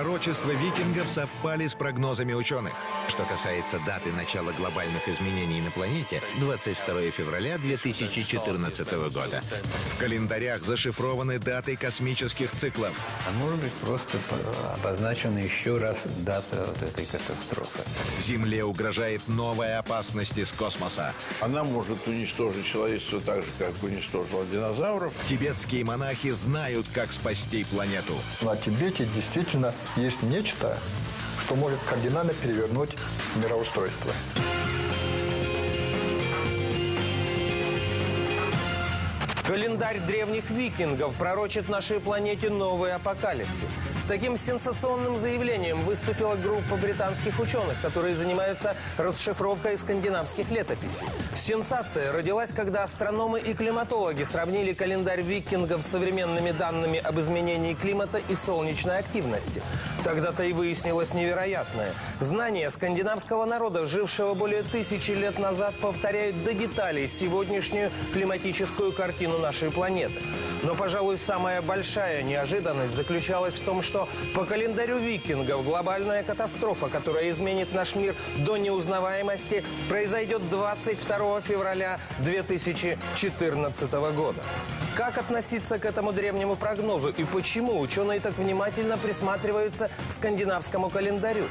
Пророчества викингов совпали с прогнозами ученых. Что касается даты начала глобальных изменений на планете, 22 февраля 2014 года. В календарях зашифрованы даты космических циклов. А может быть просто обозначена еще раз дата вот этой катастрофы. Земле угрожает новая опасность из космоса. Она может уничтожить человечество так же, как уничтожила динозавров. Тибетские монахи знают, как спасти планету. На Тибете действительно есть нечто, что может кардинально перевернуть мироустройство. Календарь древних викингов пророчит нашей планете новый апокалипсис. С таким сенсационным заявлением выступила группа британских ученых, которые занимаются расшифровкой скандинавских летописей. Сенсация родилась, когда астрономы и климатологи сравнили календарь викингов с современными данными об изменении климата и солнечной активности. Тогда-то и выяснилось невероятное. Знания скандинавского народа, жившего более тысячи лет назад, повторяют до деталей сегодняшнюю климатическую картину нашей планеты. Но, пожалуй, самая большая неожиданность заключалась в том, что по календарю викингов глобальная катастрофа, которая изменит наш мир до неузнаваемости, произойдет 22 февраля 2014 года. Как относиться к этому древнему прогнозу и почему ученые так внимательно присматриваются к скандинавскому календарю?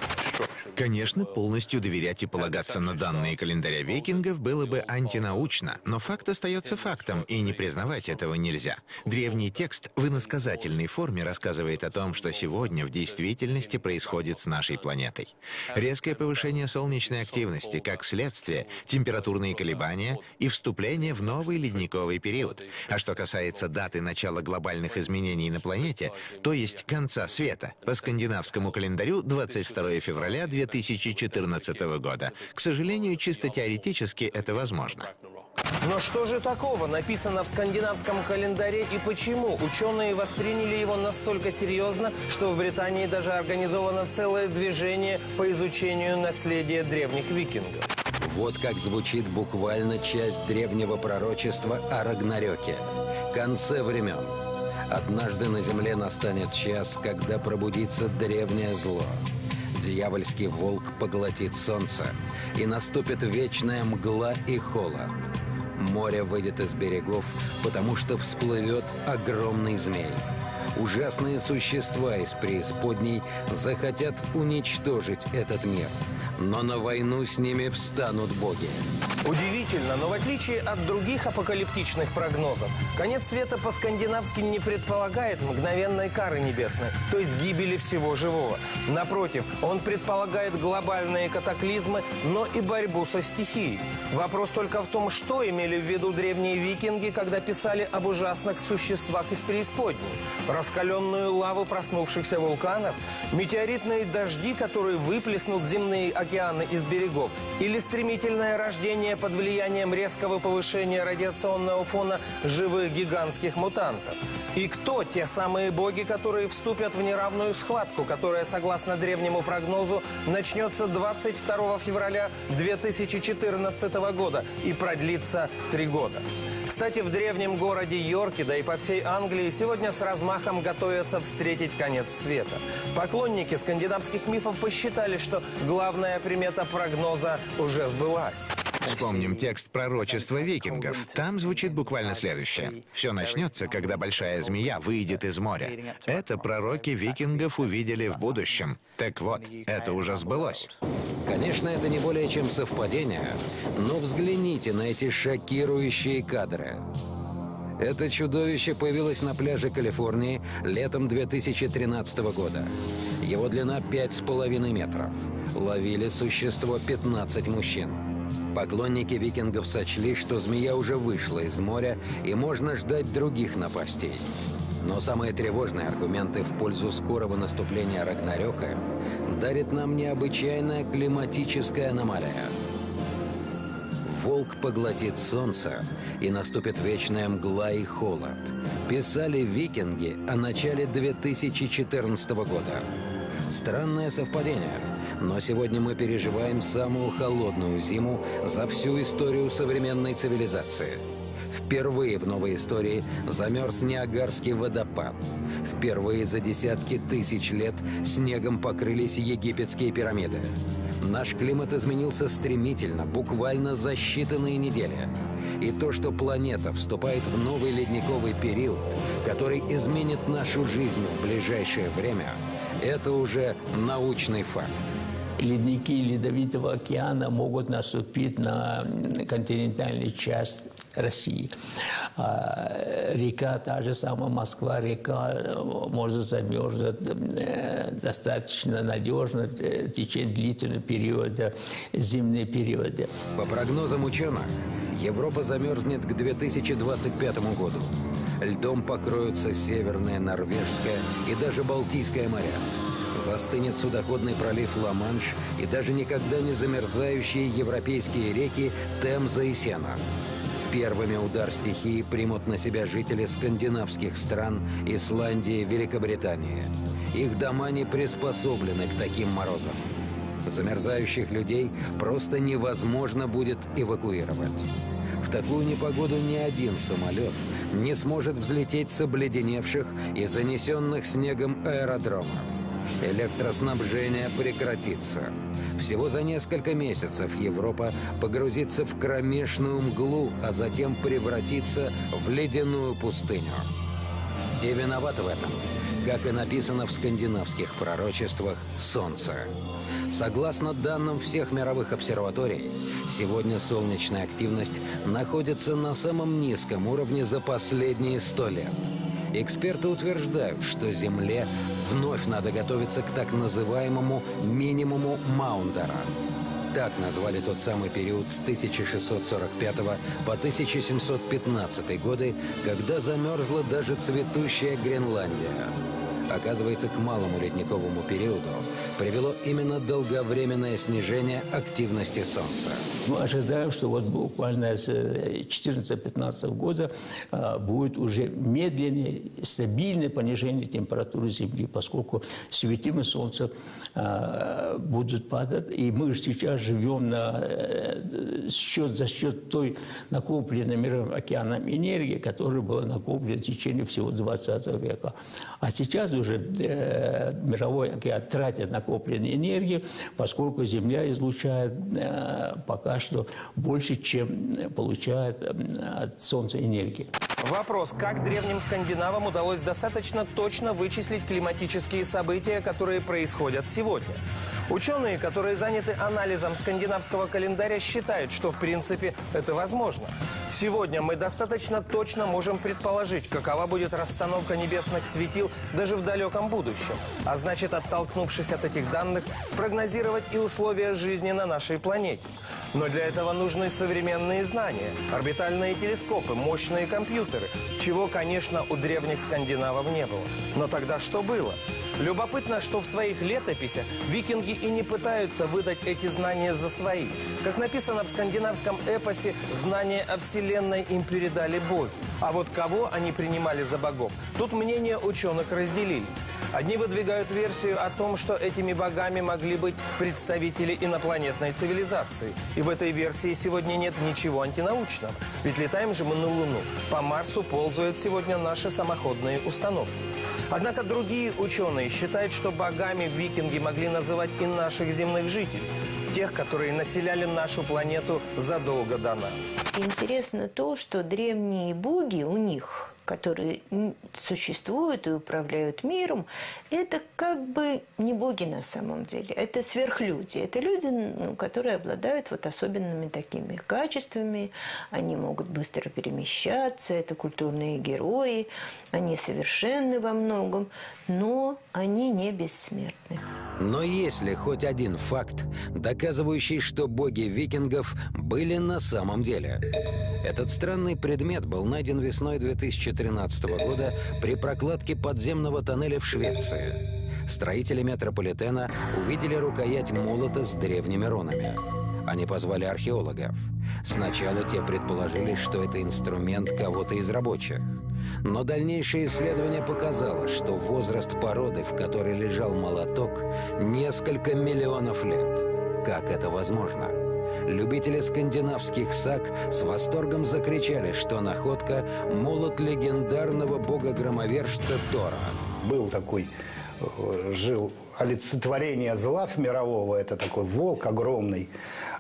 Конечно, полностью доверять и полагаться на данные календаря викингов было бы антинаучно, но факт остается фактом, и не признавать этого нельзя. Древний текст в иносказательной форме рассказывает о том, что сегодня в действительности происходит с нашей планетой. Резкое повышение солнечной активности, как следствие, температурные колебания и вступление в новый ледниковый период. А что касается даты начала глобальных изменений на планете, то есть конца света, по скандинавскому календарю 22 февраля 2014 года. К сожалению, чисто теоретически это возможно. Но что же такого написано в скандинавском календаре и почему ученые восприняли его настолько серьезно, что в Британии даже организовано целое движение по изучению наследия древних викингов? Вот как звучит буквально часть древнего пророчества о Рагнарёке, конце времен. Однажды на земле настанет час, когда пробудится древнее зло – Дьявольский волк поглотит солнце, и наступит вечная мгла и холод. Море выйдет из берегов, потому что всплывет огромный змей. Ужасные существа из преисподней захотят уничтожить этот мир – но на войну с ними встанут боги. Удивительно, но в отличие от других апокалиптичных прогнозов, конец света по-скандинавски не предполагает мгновенной кары небесной, то есть гибели всего живого. Напротив, он предполагает глобальные катаклизмы, но и борьбу со стихией. Вопрос только в том, что имели в виду древние викинги, когда писали об ужасных существах из преисподней. Раскаленную лаву проснувшихся вулканов, метеоритные дожди, которые выплеснут земные океаны, из берегов, или стремительное рождение под влиянием резкого повышения радиационного фона живых гигантских мутантов. И кто те самые боги, которые вступят в неравную схватку, которая, согласно древнему прогнозу, начнется 22 февраля 2014 года и продлится три года? Кстати, в древнем городе Йорке, да и по всей Англии, сегодня с размахом готовятся встретить конец света. Поклонники скандинавских мифов посчитали, что главная примета прогноза уже сбылась. Вспомним текст пророчества викингов. Там звучит буквально следующее. «Все начнется, когда большая змея выйдет из моря». Это пророки викингов увидели в будущем. Так вот, это уже сбылось. Конечно, это не более чем совпадение, но взгляните на эти шокирующие кадры. Это чудовище появилось на пляже Калифорнии летом 2013 года. Его длина 5,5 метров. Ловили существо 15 мужчин. Поклонники викингов сочли, что змея уже вышла из моря и можно ждать других напастей. Но самые тревожные аргументы в пользу скорого наступления Рагнарёка дарит нам необычайная климатическая аномалия. Волк поглотит солнце, и наступит вечная мгла и холод. Писали викинги о начале 2014 года. Странное совпадение – но сегодня мы переживаем самую холодную зиму за всю историю современной цивилизации. Впервые в новой истории замерз Ниагарский водопад. Впервые за десятки тысяч лет снегом покрылись египетские пирамиды. Наш климат изменился стремительно, буквально за считанные недели. И то, что планета вступает в новый ледниковый период, который изменит нашу жизнь в ближайшее время, это уже научный факт ледники Ледовитого океана могут наступить на континентальную часть России. А, река, та же самая Москва-река, может замерзнуть э, достаточно надежно в течение длительного периода, зимние периоды. По прогнозам ученых, Европа замерзнет к 2025 году. Льдом покроются Северное, Норвежское и даже Балтийское моря. Застынет судоходный пролив Ла-Манш и даже никогда не замерзающие европейские реки Темза и Сена. Первыми удар стихии примут на себя жители скандинавских стран, Исландии, Великобритании. Их дома не приспособлены к таким морозам. Замерзающих людей просто невозможно будет эвакуировать. В такую непогоду ни один самолет не сможет взлететь с обледеневших и занесенных снегом аэродромов электроснабжение прекратится. Всего за несколько месяцев Европа погрузится в кромешную мглу, а затем превратится в ледяную пустыню. И виновато в этом, как и написано в скандинавских пророчествах, Солнце. Согласно данным всех мировых обсерваторий, сегодня солнечная активность находится на самом низком уровне за последние сто лет – Эксперты утверждают, что Земле вновь надо готовиться к так называемому минимуму Маундера. Так назвали тот самый период с 1645 по 1715 годы, когда замерзла даже цветущая Гренландия. Оказывается, к малому ледниковому периоду привело именно долговременное снижение активности Солнца. Мы ожидаем, что вот буквально с 2014-2015 э, года а, будет уже медленное, стабильное понижение температуры Земли, поскольку светимость Солнца будет падать, и мы сейчас живем на э, счет, за счет той накопленной миром океаном энергии, которая была накоплена в течение всего 20 века. А сейчас уже э, мировой океан тратит накопленную энергию, поскольку Земля излучает э, пока что больше, чем получает э, от Солнца энергии. Вопрос, как древним скандинавам удалось достаточно точно вычислить климатические события, которые происходят сегодня? Ученые, которые заняты анализом скандинавского календаря, считают, что в принципе это возможно. Сегодня мы достаточно точно можем предположить, какова будет расстановка небесных светил даже в далеком будущем. А значит, оттолкнувшись от этих данных, спрогнозировать и условия жизни на нашей планете. Но для этого нужны современные знания, орбитальные телескопы, мощные компьютеры, чего, конечно, у древних скандинавов не было. Но тогда что было? Любопытно, что в своих летописях викинги и не пытаются выдать эти знания за свои. Как написано в скандинавском эпосе, знания о Вселенной им передали боги. А вот кого они принимали за богов? Тут мнения ученых разделились. Одни выдвигают версию о том, что этими богами могли быть представители инопланетной цивилизации. И в этой версии сегодня нет ничего антинаучного. Ведь летаем же мы на Луну. По Марсу ползают сегодня наши самоходные установки. Однако другие ученые считают, что богами викинги могли называть и наших земных жителей. Тех, которые населяли нашу планету задолго до нас. Интересно то, что древние боги у них которые существуют и управляют миром, это как бы не боги на самом деле, это сверхлюди. Это люди, ну, которые обладают вот особенными такими качествами, они могут быстро перемещаться, это культурные герои, они совершенны во многом, но они не бессмертны. Но есть ли хоть один факт, доказывающий, что боги викингов были на самом деле? Этот странный предмет был найден весной 2013 года при прокладке подземного тоннеля в Швеции. Строители метрополитена увидели рукоять молота с древними рунами. Они позвали археологов. Сначала те предположили, что это инструмент кого-то из рабочих. Но дальнейшее исследование показало, что возраст породы, в которой лежал молоток, несколько миллионов лет. Как это возможно? Любители скандинавских саг с восторгом закричали, что находка – молот легендарного бога-громовержца Тора. Был такой, э, жил олицетворение зла мирового, это такой волк огромный,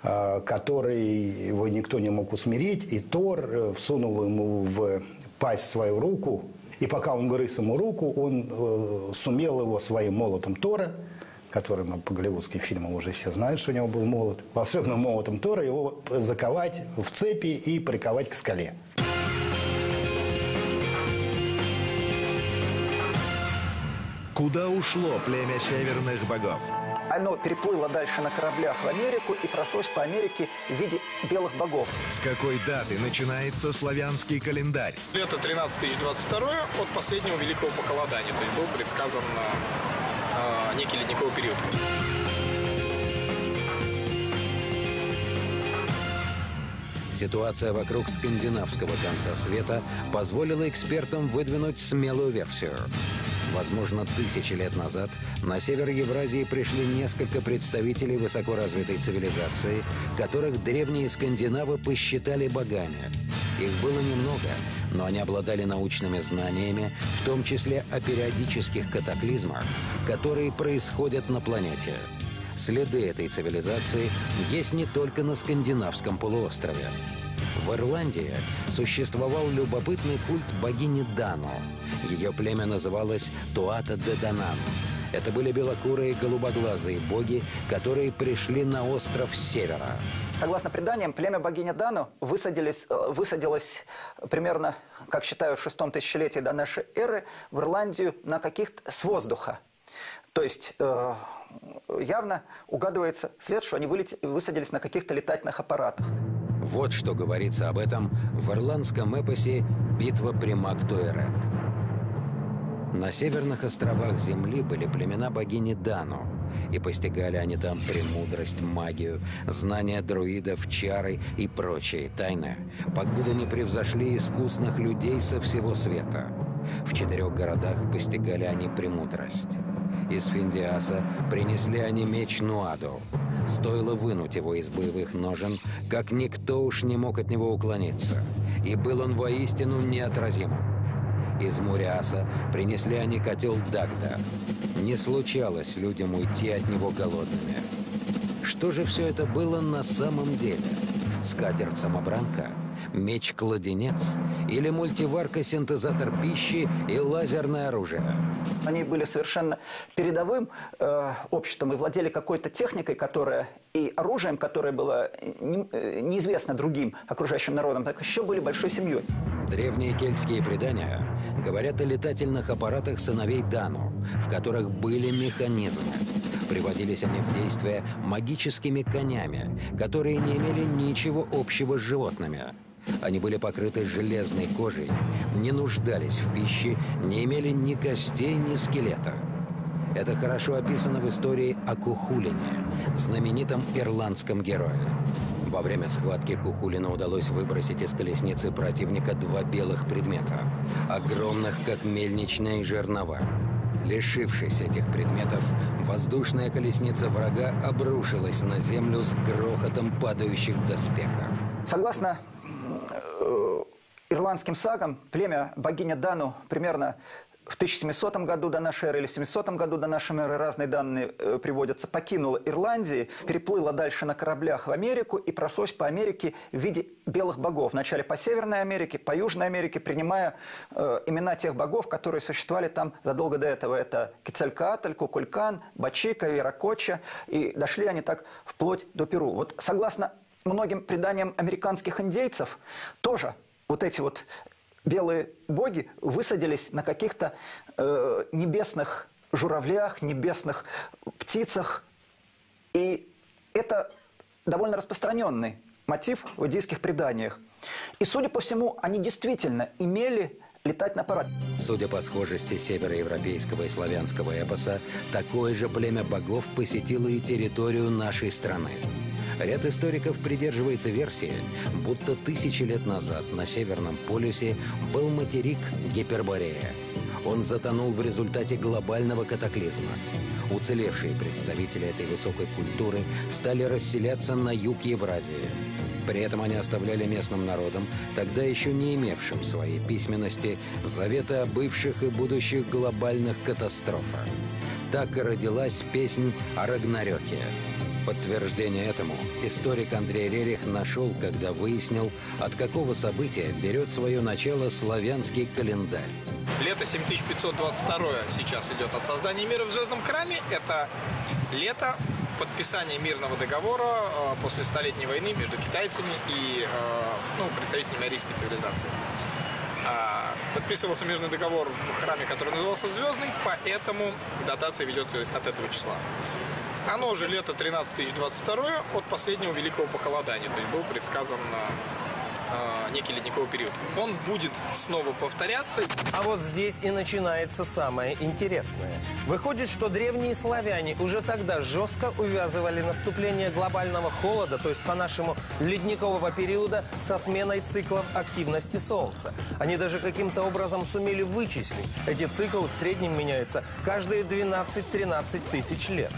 э, который его никто не мог усмирить, и Тор э, всунул ему в пасть свою руку, и пока он грыз ему руку, он сумел его своим молотом Тора – который ну, по голливудским фильмам уже все знают, что у него был молот, волшебным молотом Тора его заковать в цепи и приковать к скале. Куда ушло племя северных богов? Оно переплыло дальше на кораблях в Америку и прошлось по Америке в виде белых богов. С какой даты начинается славянский календарь? Лето 13022 от последнего великого похолодания. То есть был предсказан э, некий ледниковый период. Ситуация вокруг скандинавского конца света позволила экспертам выдвинуть смелую версию. Возможно, тысячи лет назад на север Евразии пришли несколько представителей высокоразвитой цивилизации, которых древние скандинавы посчитали богами. Их было немного, но они обладали научными знаниями, в том числе о периодических катаклизмах, которые происходят на планете. Следы этой цивилизации есть не только на скандинавском полуострове. В Ирландии существовал любопытный культ богини Дану. Ее племя называлось Туата де Данан. Это были белокурые голубоглазые боги, которые пришли на остров севера. Согласно преданиям, племя богини Дану высадились, э, высадилось примерно, как считают, в шестом тысячелетии до нашей эры в Ирландию на каких-то с воздуха. То есть э, явно угадывается след, что они вылет... высадились на каких-то летательных аппаратах. Вот что говорится об этом в ирландском эпосе «Битва при Мактуэрет». На северных островах Земли были племена богини Дану, и постигали они там премудрость, магию, знания друидов, чары и прочие тайны, покуда не превзошли искусных людей со всего света. В четырех городах постигали они премудрость. Из Финдиаса принесли они меч Нуаду. Стоило вынуть его из боевых ножен, как никто уж не мог от него уклониться. И был он воистину неотразимым. Из Муриаса принесли они котел Дагда. Не случалось людям уйти от него голодными. Что же все это было на самом деле? Скатерть-самобранка? Меч-кладенец? Или мультиварка-синтезатор пищи и лазерное оружие? Они были совершенно передовым э, обществом и владели какой-то техникой, которая и оружием, которое было не, э, неизвестно другим окружающим народам, так еще были большой семьей. Древние кельтские предания говорят о летательных аппаратах сыновей Дану, в которых были механизмы. Приводились они в действие магическими конями, которые не имели ничего общего с животными. Они были покрыты железной кожей, не нуждались в пище, не имели ни костей, ни скелета. Это хорошо описано в истории о Кухулине, знаменитом ирландском герое. Во время схватки Кухулина удалось выбросить из колесницы противника два белых предмета, огромных, как мельничные жернова. Лишившись этих предметов, воздушная колесница врага обрушилась на землю с грохотом падающих доспехов. Согласно э, ирландским сагам, племя богиня Дану примерно в 1700 году до нашей эры или в 700 году до нашей эры, разные данные э, приводятся, покинула Ирландию, переплыла дальше на кораблях в Америку и прошлось по Америке в виде белых богов. Вначале по Северной Америке, по Южной Америке, принимая э, имена тех богов, которые существовали там задолго до этого. Это Кецалькаатль, Кукулькан, Бачика, Веракоча. И дошли они так вплоть до Перу. Вот согласно многим преданиям американских индейцев, тоже вот эти вот белые боги высадились на каких-то э, небесных журавлях, небесных птицах. И это довольно распространенный мотив в индийских преданиях. И, судя по всему, они действительно имели летательный аппарат. Судя по схожести североевропейского и славянского эпоса, такое же племя богов посетило и территорию нашей страны. Ряд историков придерживается версии, будто тысячи лет назад на Северном полюсе был материк Гиперборея. Он затонул в результате глобального катаклизма. уцелевшие представители этой высокой культуры стали расселяться на юг Евразии. При этом они оставляли местным народам, тогда еще не имевшим своей письменности, заветы о бывших и будущих глобальных катастрофах. Так и родилась песнь о Рагнарёке. Подтверждение этому историк Андрей Рерих нашел, когда выяснил, от какого события берет свое начало славянский календарь. Лето 7522 сейчас идет от создания мира в Звездном храме. Это лето подписания мирного договора э, после Столетней войны между китайцами и э, ну, представителями арийской цивилизации. А, подписывался мирный договор в храме, который назывался Звездный, поэтому датация ведется от этого числа. Оно же лето 13022 от последнего великого похолодания, то есть был предсказан э, некий ледниковый период. Он будет снова повторяться. А вот здесь и начинается самое интересное. Выходит, что древние славяне уже тогда жестко увязывали наступление глобального холода, то есть по-нашему ледникового периода, со сменой циклов активности Солнца. Они даже каким-то образом сумели вычислить. Эти циклы в среднем меняются каждые 12-13 тысяч лет.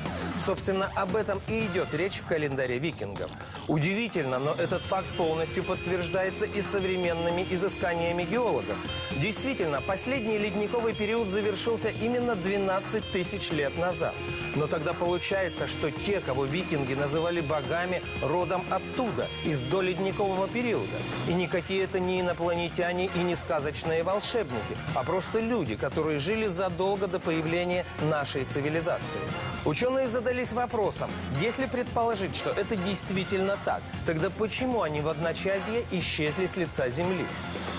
Собственно, об этом и идет речь в календаре викингов. Удивительно, но этот факт полностью подтверждается и современными изысканиями геологов. Действительно, последний ледниковый период завершился именно 12 тысяч лет назад. Но тогда получается, что те, кого викинги называли богами, родом оттуда, из доледникового периода. И никакие это не инопланетяне и не сказочные волшебники, а просто люди, которые жили задолго до появления нашей цивилизации. Ученые задались вопросом, если предположить, что это действительно так, тогда почему они в одночасье исчезли с лица Земли?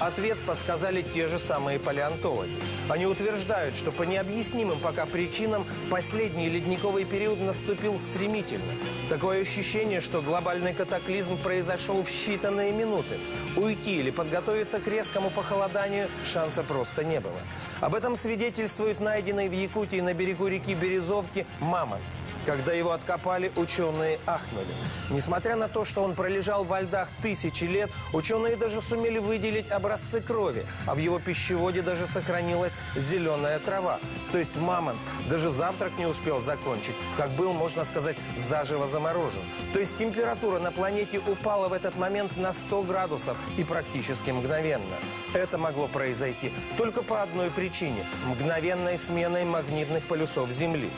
Ответ подсказали те же самые палеонтологи. Они утверждают, что по необъяснимым пока причинам последний ледниковый период наступил стремительно. Такое ощущение, что глобальный катаклизм произошел в считанные минуты. Уйти или подготовиться к резкому похолоданию шанса просто не было. Об этом свидетельствует найденный в Якутии на берегу реки Березовки мамонт. Когда его откопали, ученые ахнули. Несмотря на то, что он пролежал во льдах тысячи лет, ученые даже сумели выделить образцы крови, а в его пищеводе даже сохранилась зеленая трава. То есть мамонт даже завтрак не успел закончить, как был, можно сказать, заживо заморожен. То есть температура на планете упала в этот момент на 100 градусов и практически мгновенно. Это могло произойти только по одной причине – мгновенной сменой магнитных полюсов Земли.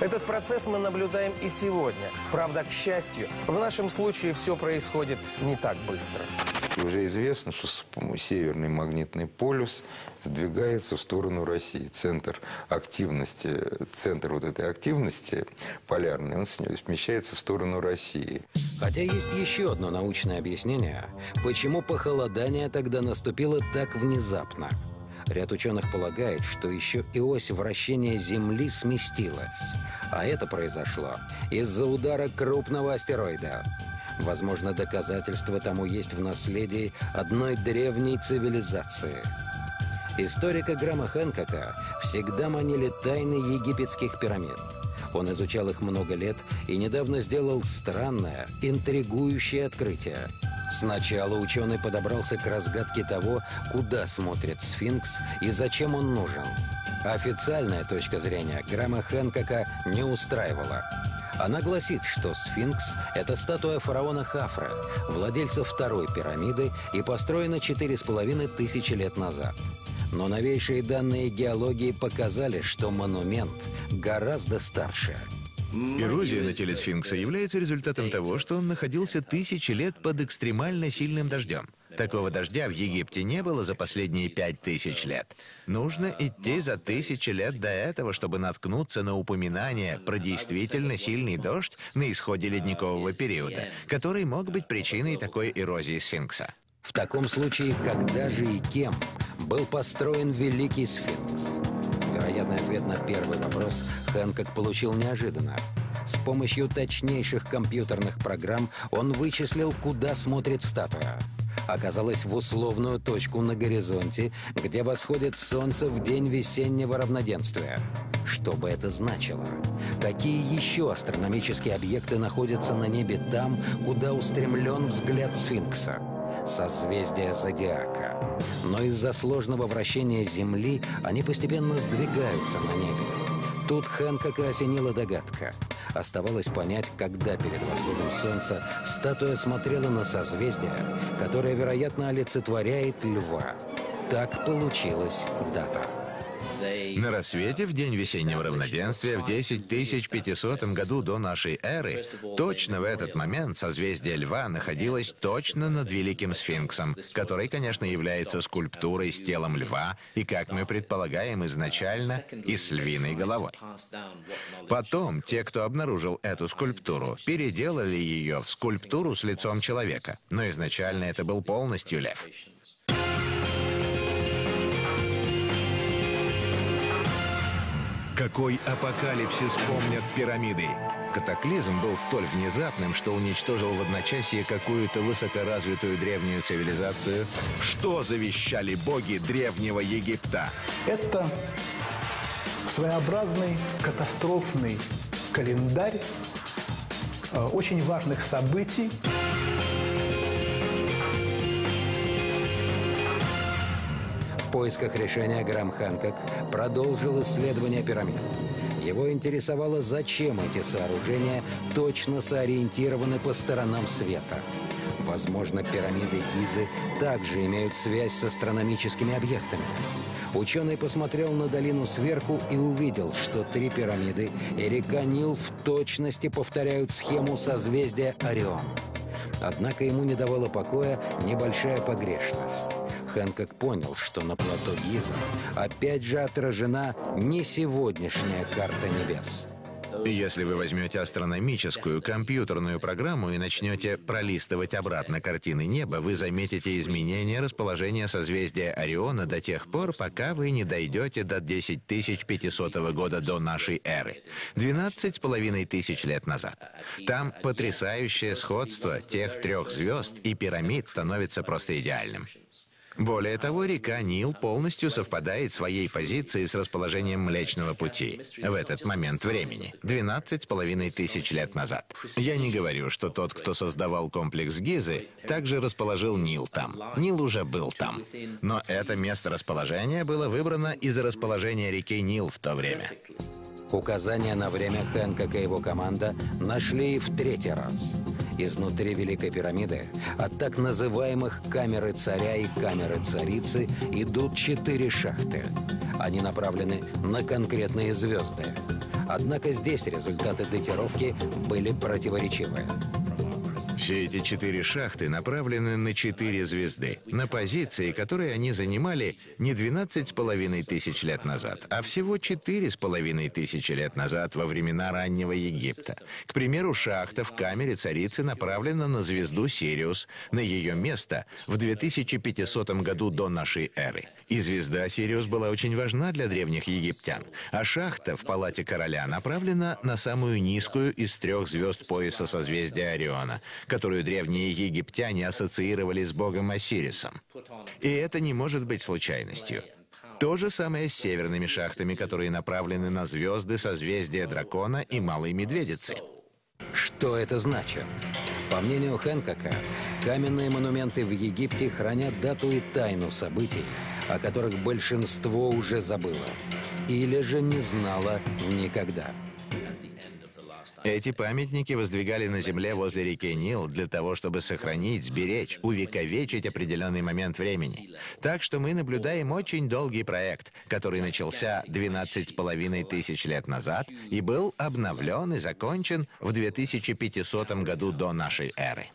Этот процесс мы наблюдаем и сегодня. Правда, к счастью, в нашем случае все происходит не так быстро. Уже известно, что северный магнитный полюс сдвигается в сторону России. Центр активности, центр вот этой активности полярный, он смещается в сторону России. Хотя есть еще одно научное объяснение, почему похолодание тогда наступило так внезапно. Ряд ученых полагает, что еще и ось вращения Земли сместилась. А это произошло из-за удара крупного астероида. Возможно, доказательства тому есть в наследии одной древней цивилизации. Историка Грама Хэнкока всегда манили тайны египетских пирамид. Он изучал их много лет и недавно сделал странное, интригующее открытие – Сначала ученый подобрался к разгадке того, куда смотрит сфинкс и зачем он нужен. Официальная точка зрения Грамма Хэнкока не устраивала. Она гласит, что сфинкс – это статуя фараона Хафра, владельца второй пирамиды и построена четыре с половиной тысячи лет назад. Но новейшие данные геологии показали, что монумент гораздо старше – Эрозия на теле сфинкса является результатом того, что он находился тысячи лет под экстремально сильным дождем. Такого дождя в Египте не было за последние пять тысяч лет. Нужно идти за тысячи лет до этого, чтобы наткнуться на упоминание про действительно сильный дождь на исходе ледникового периода, который мог быть причиной такой эрозии сфинкса. В таком случае, когда же и кем был построен Великий Сфинкс? Вероятный ответ на первый вопрос Хэнкок получил неожиданно. С помощью точнейших компьютерных программ он вычислил, куда смотрит статуя. Оказалось в условную точку на горизонте, где восходит солнце в день весеннего равноденствия. Что бы это значило? Какие еще астрономические объекты находятся на небе там, куда устремлен взгляд сфинкса? Созвездие Зодиака. Но из-за сложного вращения Земли они постепенно сдвигаются на небе. Тут Хэнкока осенила догадка. Оставалось понять, когда перед восходом солнца статуя смотрела на созвездие, которое, вероятно, олицетворяет льва. Так получилась дата. На рассвете, в день весеннего равноденствия, в 10500 году до нашей эры, точно в этот момент созвездие Льва находилось точно над Великим Сфинксом, который, конечно, является скульптурой с телом льва и, как мы предполагаем изначально, и с львиной головой. Потом те, кто обнаружил эту скульптуру, переделали ее в скульптуру с лицом человека, но изначально это был полностью лев. Какой апокалипсис помнят пирамиды? Катаклизм был столь внезапным, что уничтожил в одночасье какую-то высокоразвитую древнюю цивилизацию. Что завещали боги древнего Египта? Это своеобразный катастрофный календарь э, очень важных событий. В поисках решения Грам Хэнкок продолжил исследование пирамид. Его интересовало, зачем эти сооружения точно сориентированы по сторонам света. Возможно, пирамиды Гизы также имеют связь с астрономическими объектами. Ученый посмотрел на долину сверху и увидел, что три пирамиды и река Нил в точности повторяют схему созвездия Орион. Однако ему не давала покоя небольшая погрешность. Хэнкок понял, что на плато Гиза опять же отражена не сегодняшняя карта небес. Если вы возьмете астрономическую компьютерную программу и начнете пролистывать обратно картины неба, вы заметите изменение расположения созвездия Ориона до тех пор, пока вы не дойдете до 10500 года до нашей эры. 12 с половиной тысяч лет назад. Там потрясающее сходство тех трех звезд, и пирамид становится просто идеальным. Более того, река Нил полностью совпадает своей позицией с расположением Млечного Пути в этот момент времени, 12 с половиной тысяч лет назад. Я не говорю, что тот, кто создавал комплекс Гизы, также расположил Нил там. Нил уже был там. Но это место расположения было выбрано из-за расположения реки Нил в то время. Указания на время Хэнкока и его команда нашли и в третий раз. Изнутри Великой пирамиды от так называемых камеры царя и камеры царицы идут четыре шахты. Они направлены на конкретные звезды. Однако здесь результаты датировки были противоречивые. Все эти четыре шахты направлены на четыре звезды, на позиции, которые они занимали не 12 с половиной тысяч лет назад, а всего четыре с половиной тысячи лет назад во времена раннего Египта. К примеру, шахта в камере царицы направлена на звезду Сириус, на ее место в 2500 году до нашей эры. И звезда Сириус была очень важна для древних египтян, а шахта в палате короля направлена на самую низкую из трех звезд пояса созвездия Ориона, которую древние египтяне ассоциировали с богом Осирисом. И это не может быть случайностью. То же самое с северными шахтами, которые направлены на звезды созвездия Дракона и Малой Медведицы. Что это значит? По мнению Хэнкока, каменные монументы в Египте хранят дату и тайну событий, о которых большинство уже забыло. Или же не знало никогда. Эти памятники воздвигали на земле возле реки Нил для того, чтобы сохранить, сберечь, увековечить определенный момент времени. Так что мы наблюдаем очень долгий проект, который начался 12 с половиной тысяч лет назад и был обновлен и закончен в 2500 году до нашей эры.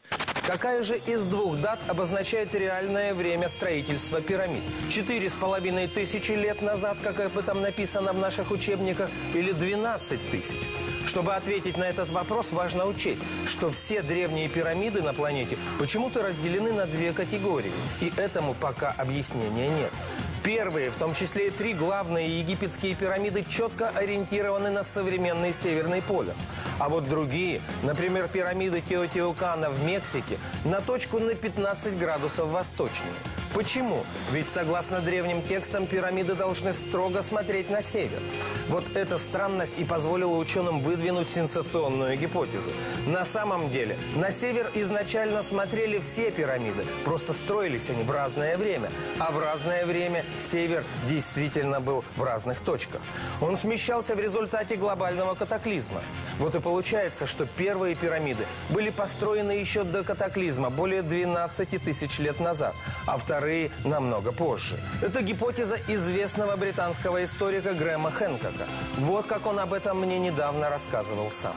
Какая же из двух дат обозначает реальное время строительства пирамид? Четыре с половиной тысячи лет назад, как об этом написано в наших учебниках, или 12 тысяч? Чтобы ответить на этот вопрос, важно учесть, что все древние пирамиды на планете почему-то разделены на две категории. И этому пока объяснения нет. Первые, в том числе и три главные египетские пирамиды, четко ориентированы на современный Северный полюс. А вот другие, например, пирамиды Теотиокана в Мексике, на точку на 15 градусов восточнее. Почему? Ведь согласно древним текстам пирамиды должны строго смотреть на север. Вот эта странность и позволила ученым выдвинуть сенсационную гипотезу. На самом деле, на север изначально смотрели все пирамиды, просто строились они в разное время. А в разное время север действительно был в разных точках. Он смещался в результате глобального катаклизма. Вот и получается, что первые пирамиды были построены еще до катаклизма, более 12 тысяч лет назад, а вторые намного позже. Это гипотеза известного британского историка Грэма Хэнкока. Вот как он об этом мне недавно рассказывал сам.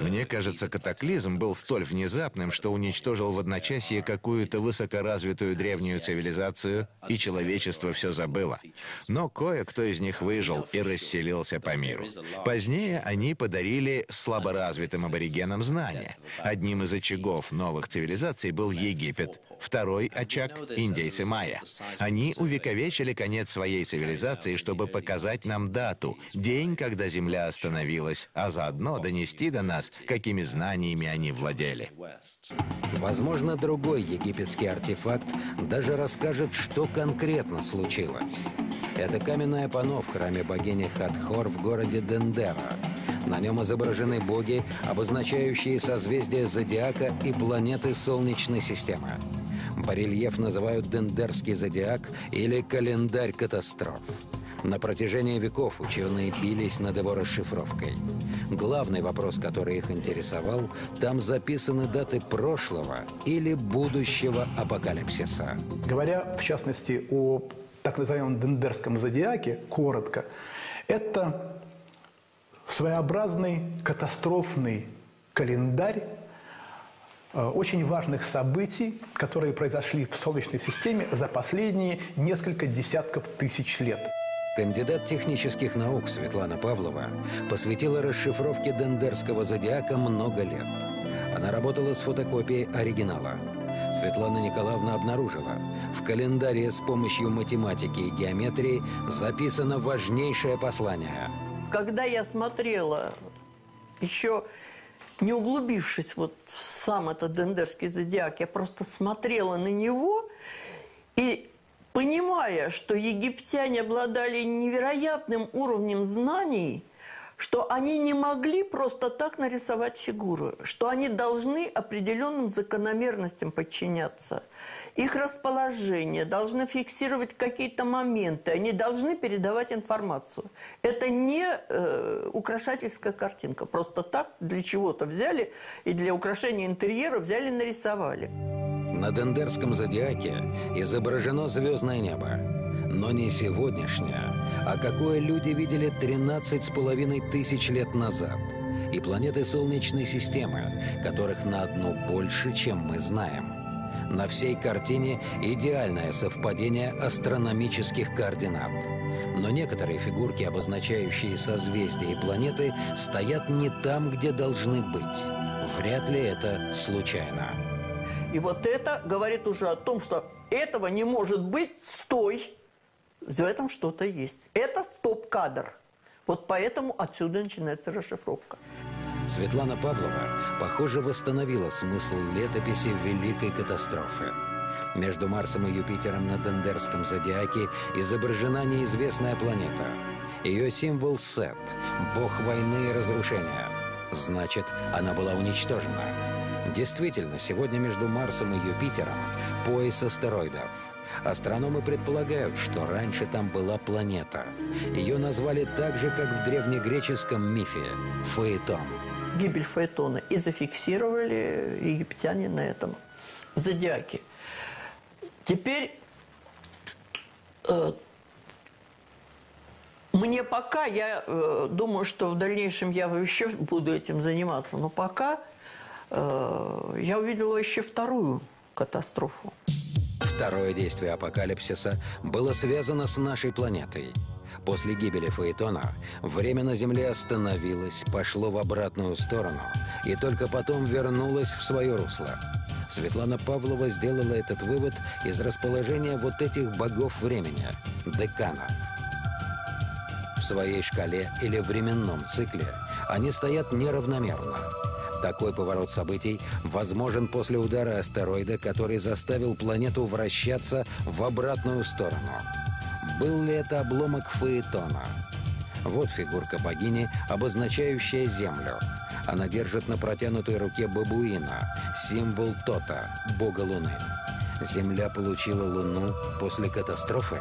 Мне кажется, катаклизм был столь внезапным, что уничтожил в одночасье какую-то высокоразвитую древнюю цивилизацию, и человечество все забыло. Но кое-кто из них выжил и расселился по миру. Позднее они подарили слаборазвитым аборигенам знания. Одним из очагов новых цивилизаций был Египет, второй очаг – индейцы майя. Они увековечили конец своей цивилизации, чтобы показать нам дату, день, когда Земля остановилась, а заодно донести до нас, какими знаниями они владели. Возможно, другой египетский артефакт даже расскажет, что конкретно случилось. Это каменное панно в храме богини Хатхор в городе Дендера. На нем изображены боги, обозначающие созвездия зодиака и планеты Солнечной системы. Барельеф называют Дендерский зодиак или календарь катастроф. На протяжении веков ученые бились над его расшифровкой. Главный вопрос, который их интересовал, там записаны даты прошлого или будущего апокалипсиса. Говоря, в частности, о так называемом Дендерском зодиаке, коротко, это своеобразный катастрофный календарь очень важных событий, которые произошли в Солнечной системе за последние несколько десятков тысяч лет. Кандидат технических наук Светлана Павлова посвятила расшифровке Дендерского зодиака много лет. Она работала с фотокопией оригинала. Светлана Николаевна обнаружила, в календаре с помощью математики и геометрии записано важнейшее послание. Когда я смотрела, еще не углубившись вот в сам этот Дендерский зодиак, я просто смотрела на него и понимая, что египтяне обладали невероятным уровнем знаний, что они не могли просто так нарисовать фигуру, что они должны определенным закономерностям подчиняться. Их расположение должны фиксировать какие-то моменты, они должны передавать информацию. Это не э, украшательская картинка, просто так для чего-то взяли и для украшения интерьера взяли нарисовали. На Дендерском зодиаке изображено звездное небо. Но не сегодняшнее, а какое люди видели 13 с половиной тысяч лет назад. И планеты Солнечной системы, которых на одну больше, чем мы знаем. На всей картине идеальное совпадение астрономических координат. Но некоторые фигурки, обозначающие созвездия и планеты, стоят не там, где должны быть. Вряд ли это случайно. И вот это говорит уже о том, что этого не может быть, стой, в этом что-то есть. Это стоп-кадр. Вот поэтому отсюда начинается расшифровка. Светлана Павлова, похоже, восстановила смысл летописи Великой катастрофы. Между Марсом и Юпитером на Дендерском зодиаке изображена неизвестная планета. Ее символ Сет, бог войны и разрушения. Значит, она была уничтожена. Действительно, сегодня между Марсом и Юпитером пояс астероидов. Астрономы предполагают, что раньше там была планета. Ее назвали так же, как в древнегреческом мифе – Фаэтон. Гибель Фаэтона и зафиксировали египтяне на этом зодиаке. Теперь э, мне пока, я э, думаю, что в дальнейшем я еще буду этим заниматься, но пока – Э, я увидела еще вторую катастрофу. Второе действие апокалипсиса было связано с нашей планетой. После гибели Фаэтона время на Земле остановилось, пошло в обратную сторону и только потом вернулось в свое русло. Светлана Павлова сделала этот вывод из расположения вот этих богов времени – декана. В своей шкале или временном цикле они стоят неравномерно – Такой поворот событий возможен после удара астероида, который заставил планету вращаться в обратную сторону. Был ли это обломок Фаэтона? Вот фигурка богини, обозначающая Землю. Она держит на протянутой руке бабуина, символ Тота, бога Луны. Земля получила Луну после катастрофы?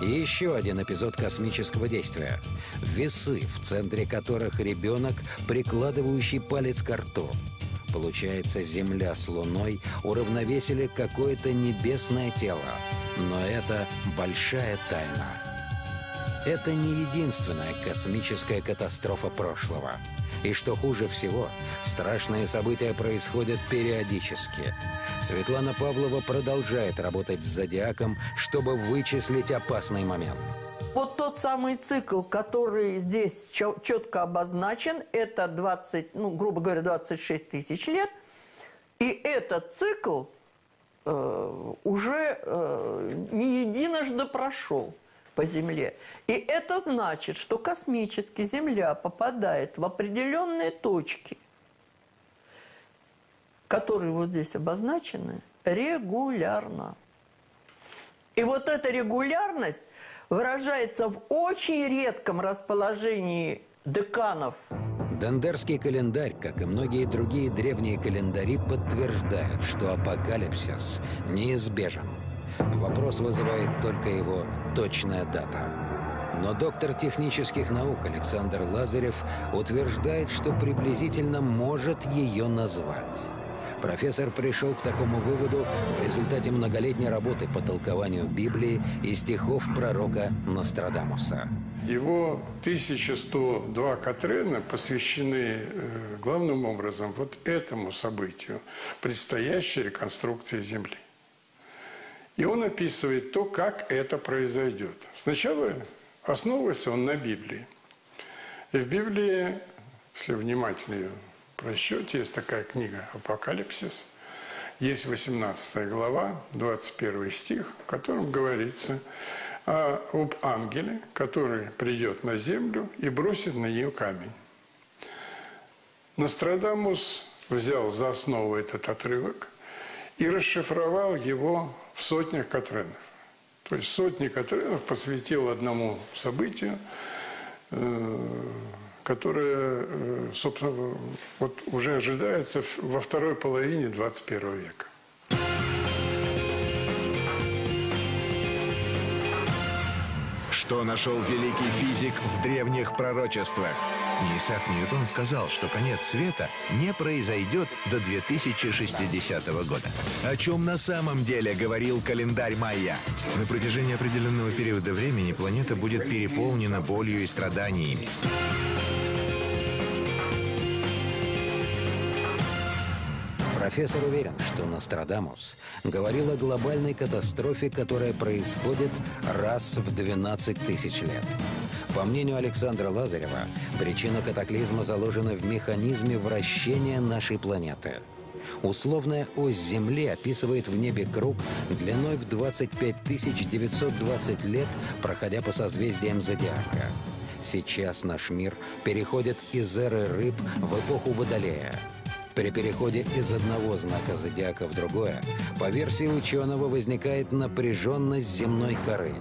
И еще один эпизод космического действия. Весы, в центре которых ребенок, прикладывающий палец к рту. Получается, Земля с Луной уравновесили какое-то небесное тело. Но это большая тайна. Это не единственная космическая катастрофа прошлого. И что хуже всего, страшные события происходят периодически. Светлана Павлова продолжает работать с Зодиаком, чтобы вычислить опасный момент. Вот тот самый цикл, который здесь четко обозначен, это 20, ну, грубо говоря, 26 тысяч лет. И этот цикл э, уже э, не единожды прошел по Земле. И это значит, что космически Земля попадает в определенные точки, которые вот здесь обозначены, регулярно. И вот эта регулярность выражается в очень редком расположении деканов. Дендерский календарь, как и многие другие древние календари, подтверждает, что апокалипсис неизбежен. Вопрос вызывает только его точная дата. Но доктор технических наук Александр Лазарев утверждает, что приблизительно может ее назвать. Профессор пришел к такому выводу в результате многолетней работы по толкованию Библии и стихов пророка Нострадамуса. Его 1102 Катрена посвящены э, главным образом вот этому событию, предстоящей реконструкции Земли. И он описывает то, как это произойдет. Сначала основывается он на Библии. И в Библии, если внимательно ее просчете, есть такая книга «Апокалипсис», есть 18 глава, 21 стих, в котором говорится об ангеле, который придет на землю и бросит на нее камень. Нострадамус взял за основу этот отрывок и расшифровал его в сотнях Катренов. То есть сотни Катренов посвятил одному событию, э, которое, э, собственно, вот уже ожидается во второй половине 21 века. Что нашел великий физик в древних пророчествах? Исаак Ньютон сказал, что конец света не произойдет до 2060 года. О чем на самом деле говорил календарь Майя? На протяжении определенного периода времени планета будет переполнена болью и страданиями. Профессор уверен, что Нострадамус говорил о глобальной катастрофе, которая происходит раз в 12 тысяч лет. По мнению Александра Лазарева, причина катаклизма заложена в механизме вращения нашей планеты. Условная ось Земли описывает в небе круг длиной в 25 920 лет, проходя по созвездиям Зодиака. Сейчас наш мир переходит из эры рыб в эпоху Водолея – при переходе из одного знака зодиака в другое, по версии ученого, возникает напряженность земной коры.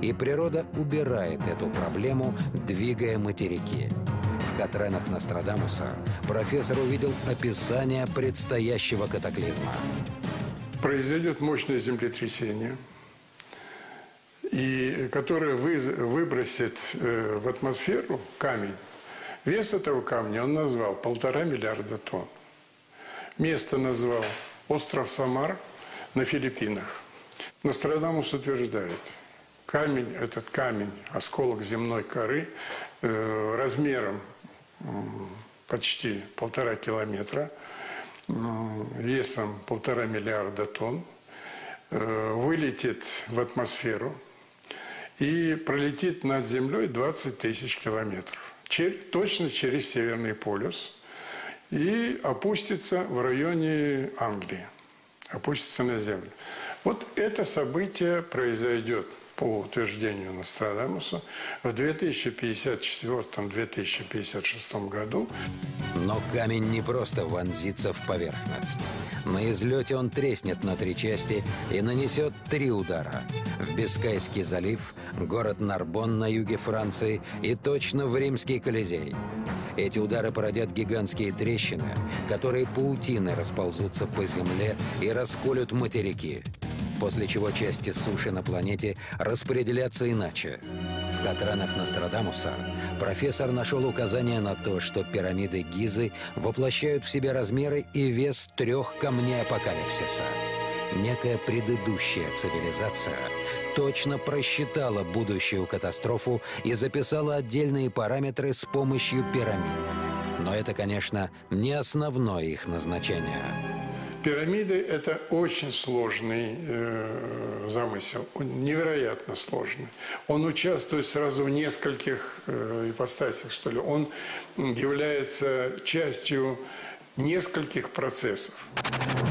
И природа убирает эту проблему, двигая материки. В Катренах Нострадамуса профессор увидел описание предстоящего катаклизма. Произойдет мощное землетрясение, и которое вы, выбросит э, в атмосферу камень. Вес этого камня он назвал полтора миллиарда тонн. Место назвал остров Самар на Филиппинах. Нострадамус утверждает, камень, этот камень, осколок земной коры, э, размером э, почти полтора километра, э, весом полтора миллиарда тонн, э, вылетит в атмосферу и пролетит над землей 20 тысяч километров. Чер, точно через Северный полюс – и опустится в районе Англии, опустится на землю. Вот это событие произойдет по утверждению Нострадамуса, в 2054-2056 году. Но камень не просто вонзится в поверхность. На излете он треснет на три части и нанесет три удара. В Бискайский залив, город Нарбон на юге Франции и точно в Римский Колизей. Эти удары породят гигантские трещины, которые паутины расползутся по земле и расколют материки. После чего части суши на планете распределятся иначе. В Катранах Нострадамуса профессор нашел указание на то, что пирамиды Гизы воплощают в себе размеры и вес трех камней апокалипсиса. Некая предыдущая цивилизация точно просчитала будущую катастрофу и записала отдельные параметры с помощью пирамид. Но это, конечно, не основное их назначение. Пирамиды – это очень сложный э, замысел, он невероятно сложный. Он участвует сразу в нескольких э, ипостасях, что ли. Он является частью нескольких процессов.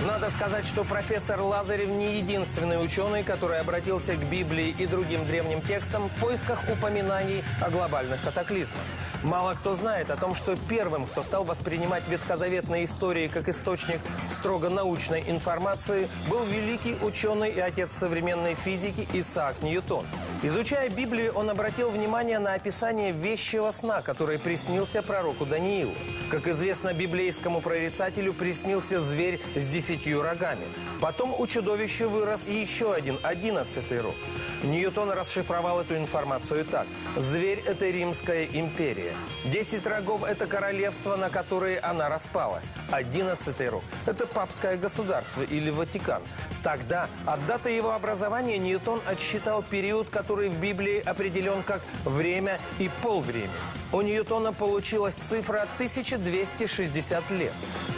Надо сказать, что профессор Лазарев не единственный ученый, который обратился к Библии и другим древним текстам в поисках упоминаний о глобальных катаклизмах. Мало кто знает о том, что первым, кто стал воспринимать ветхозаветные истории как источник строго научной информации, был великий ученый и отец современной физики Исаак Ньютон. Изучая Библию, он обратил внимание на описание вещего сна, который приснился пророку Даниилу. Как известно, библейскому прорицателю приснился зверь с десятью рогами. Потом у чудовища вырос еще один, одиннадцатый рог. Ньютон расшифровал эту информацию так. Зверь – это Римская империя. Десять рогов – это королевство, на которое она распалась. Одиннадцатый рог – это папское государство или Ватикан. Тогда от даты его образования Ньютон отсчитал период, который в Библии определен как время и полвремя. У Ньютона получилась цифра 1260 лет.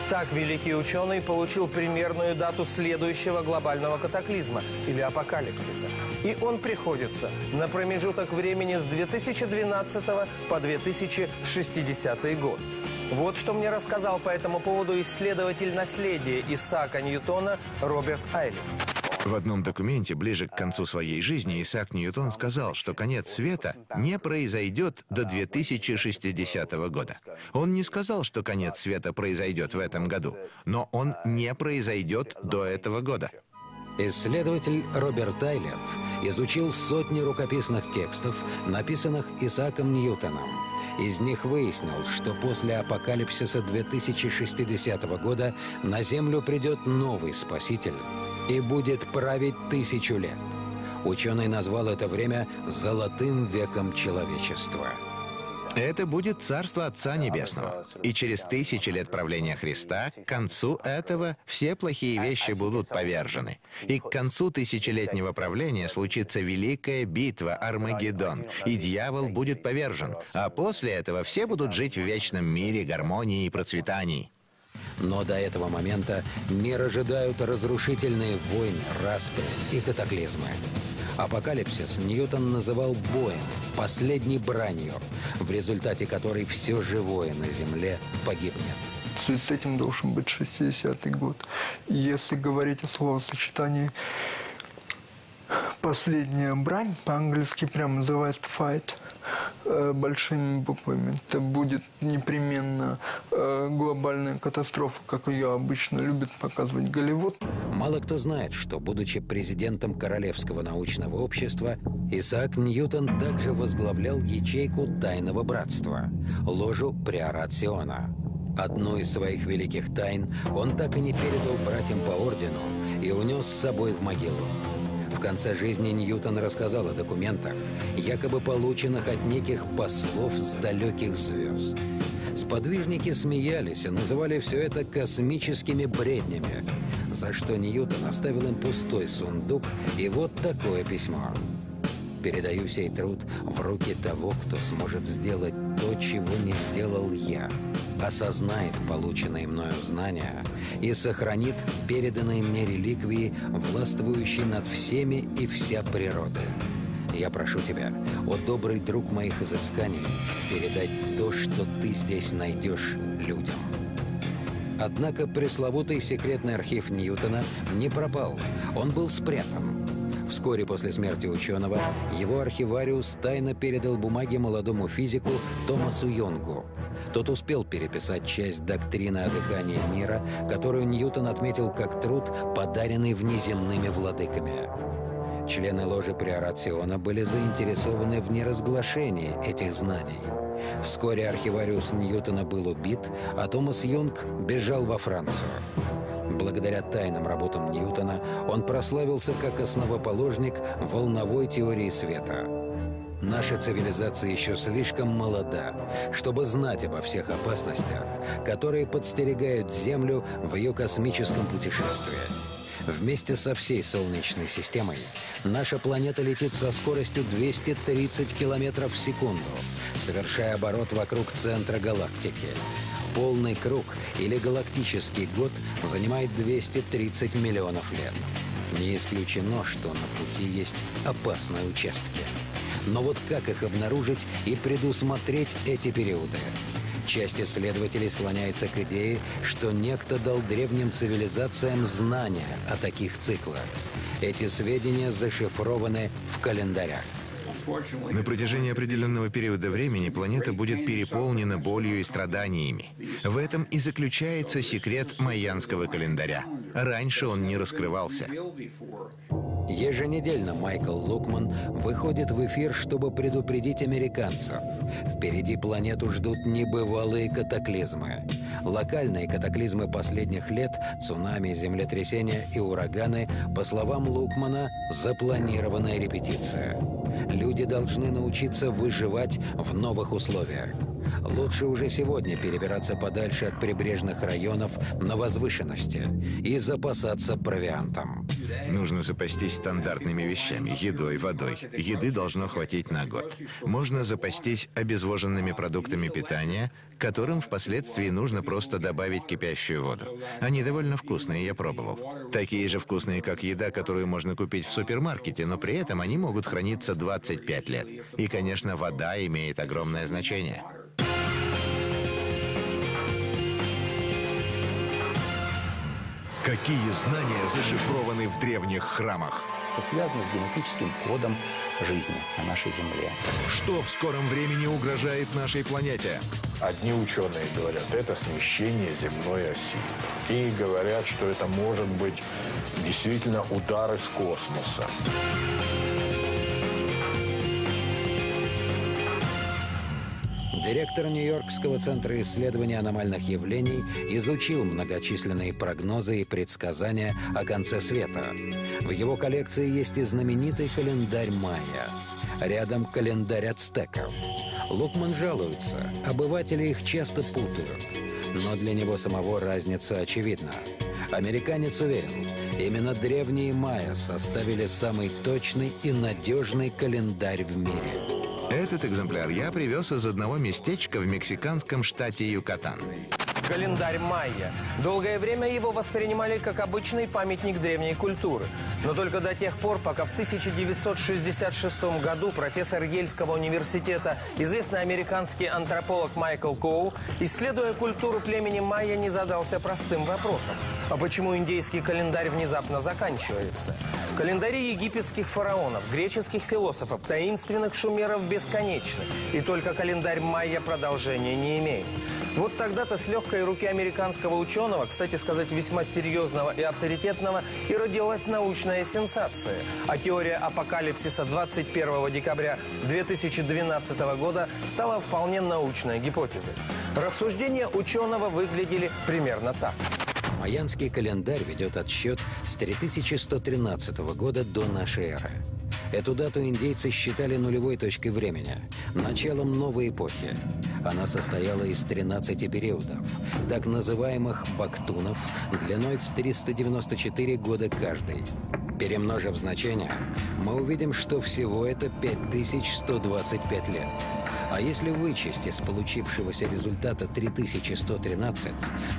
Так великий ученый получил примерную дату следующего глобального катаклизма или апокалипсиса. И он приходится на промежуток времени с 2012 по 2060 год. Вот что мне рассказал по этому поводу исследователь наследия Исаака Ньютона Роберт Айлев. В одном документе ближе к концу своей жизни Исаак Ньютон сказал, что конец света не произойдет до 2060 года. Он не сказал, что конец света произойдет в этом году, но он не произойдет до этого года. Исследователь Роберт Тайлер изучил сотни рукописных текстов, написанных Исааком Ньютоном. Из них выяснил, что после апокалипсиса 2060 года на Землю придет новый спаситель и будет править тысячу лет. Ученый назвал это время «золотым веком человечества». Это будет Царство Отца Небесного. И через тысячи лет правления Христа, к концу этого, все плохие вещи будут повержены. И к концу тысячелетнего правления случится великая битва Армагеддон, и дьявол будет повержен. А после этого все будут жить в вечном мире, гармонии и процветании. Но до этого момента мир ожидают разрушительные войны, распри и катаклизмы. Апокалипсис Ньютон называл боем, последней бранью, в результате которой все живое на Земле погибнет. С этим должен быть 60-й год. Если говорить о словосочетании «последняя брань», по-английски прям называется «fight», большими буквами. Это будет непременно э, глобальная катастрофа, как ее обычно любит показывать Голливуд. Мало кто знает, что, будучи президентом Королевского научного общества, Исаак Ньютон также возглавлял ячейку Тайного Братства – ложу Приорат Сиона. Одну из своих великих тайн он так и не передал братьям по ордену и унес с собой в могилу конце жизни Ньютон рассказал о документах, якобы полученных от неких послов с далеких звезд. Сподвижники смеялись и называли все это космическими бреднями, за что Ньютон оставил им пустой сундук и вот такое письмо. Передаю сей труд в руки того, кто сможет сделать то, чего не сделал я. Осознает полученные мною знания и сохранит переданные мне реликвии, властвующие над всеми и вся природа. Я прошу тебя, о добрый друг моих изысканий, передать то, что ты здесь найдешь людям. Однако пресловутый секретный архив Ньютона не пропал. Он был спрятан. Вскоре после смерти ученого его архивариус тайно передал бумаги молодому физику Томасу Йонгу. Тот успел переписать часть доктрины о дыхании мира, которую Ньютон отметил как труд, подаренный внеземными владыками. Члены ложи Приорациона были заинтересованы в неразглашении этих знаний. Вскоре архивариус Ньютона был убит, а Томас Юнг бежал во Францию. Благодаря тайным работам Ньютона он прославился как основоположник волновой теории света. Наша цивилизация еще слишком молода, чтобы знать обо всех опасностях, которые подстерегают Землю в ее космическом путешествии. Вместе со всей Солнечной системой наша планета летит со скоростью 230 километров в секунду, совершая оборот вокруг центра галактики. Полный круг или галактический год занимает 230 миллионов лет. Не исключено, что на пути есть опасные участки. Но вот как их обнаружить и предусмотреть эти периоды? Часть исследователей склоняется к идее, что некто дал древним цивилизациям знания о таких циклах. Эти сведения зашифрованы в календарях. На протяжении определенного периода времени планета будет переполнена болью и страданиями. В этом и заключается секрет майянского календаря. Раньше он не раскрывался. Еженедельно Майкл Лукман выходит в эфир, чтобы предупредить американцев. Впереди планету ждут небывалые катаклизмы. Локальные катаклизмы последних лет, цунами, землетрясения и ураганы, по словам Лукмана, запланированная репетиция. Люди должны научиться выживать в новых условиях. Лучше уже сегодня перебираться подальше от прибрежных районов на возвышенности и запасаться провиантом. Нужно запастись стандартными вещами – едой, водой. Еды должно хватить на год. Можно запастись обезвоженными продуктами питания, которым впоследствии нужно просто добавить кипящую воду. Они довольно вкусные, я пробовал. Такие же вкусные, как еда, которую можно купить в супермаркете, но при этом они могут храниться 25 лет. И, конечно, вода имеет огромное значение. Какие знания зашифрованы в древних храмах? Это связано с генетическим кодом жизни на нашей Земле. Что в скором времени угрожает нашей планете? Одни ученые говорят, это смещение земной оси. И говорят, что это может быть действительно удар из космоса. Директор Нью-Йоркского центра исследования аномальных явлений изучил многочисленные прогнозы и предсказания о конце света. В его коллекции есть и знаменитый календарь майя. Рядом календарь ацтеков. Лукман жалуется, обыватели их часто путают. Но для него самого разница очевидна. Американец уверен, именно древние майя составили самый точный и надежный календарь в мире. Этот экземпляр я привез из одного местечка в мексиканском штате Юкатан. Календарь майя. Долгое время его воспринимали как обычный памятник древней культуры. Но только до тех пор, пока в 1966 году профессор Ельского университета, известный американский антрополог Майкл Коу, исследуя культуру племени майя, не задался простым вопросом. А почему индейский календарь внезапно заканчивается? Календари египетских фараонов, греческих философов, таинственных шумеров бесконечны. И только календарь майя продолжения не имеет. Вот тогда-то с легкой руки американского ученого, кстати сказать, весьма серьезного и авторитетного, и родилась научная сенсация. А теория апокалипсиса 21 декабря 2012 года стала вполне научной гипотезой. Рассуждения ученого выглядели примерно так. Майянский календарь ведет отсчет с 3113 года до нашей эры. Эту дату индейцы считали нулевой точкой времени, началом новой эпохи. Она состояла из 13 периодов, так называемых бактунов, длиной в 394 года каждый. Перемножив значения, мы увидим, что всего это 5125 лет. А если вычесть из получившегося результата 3113,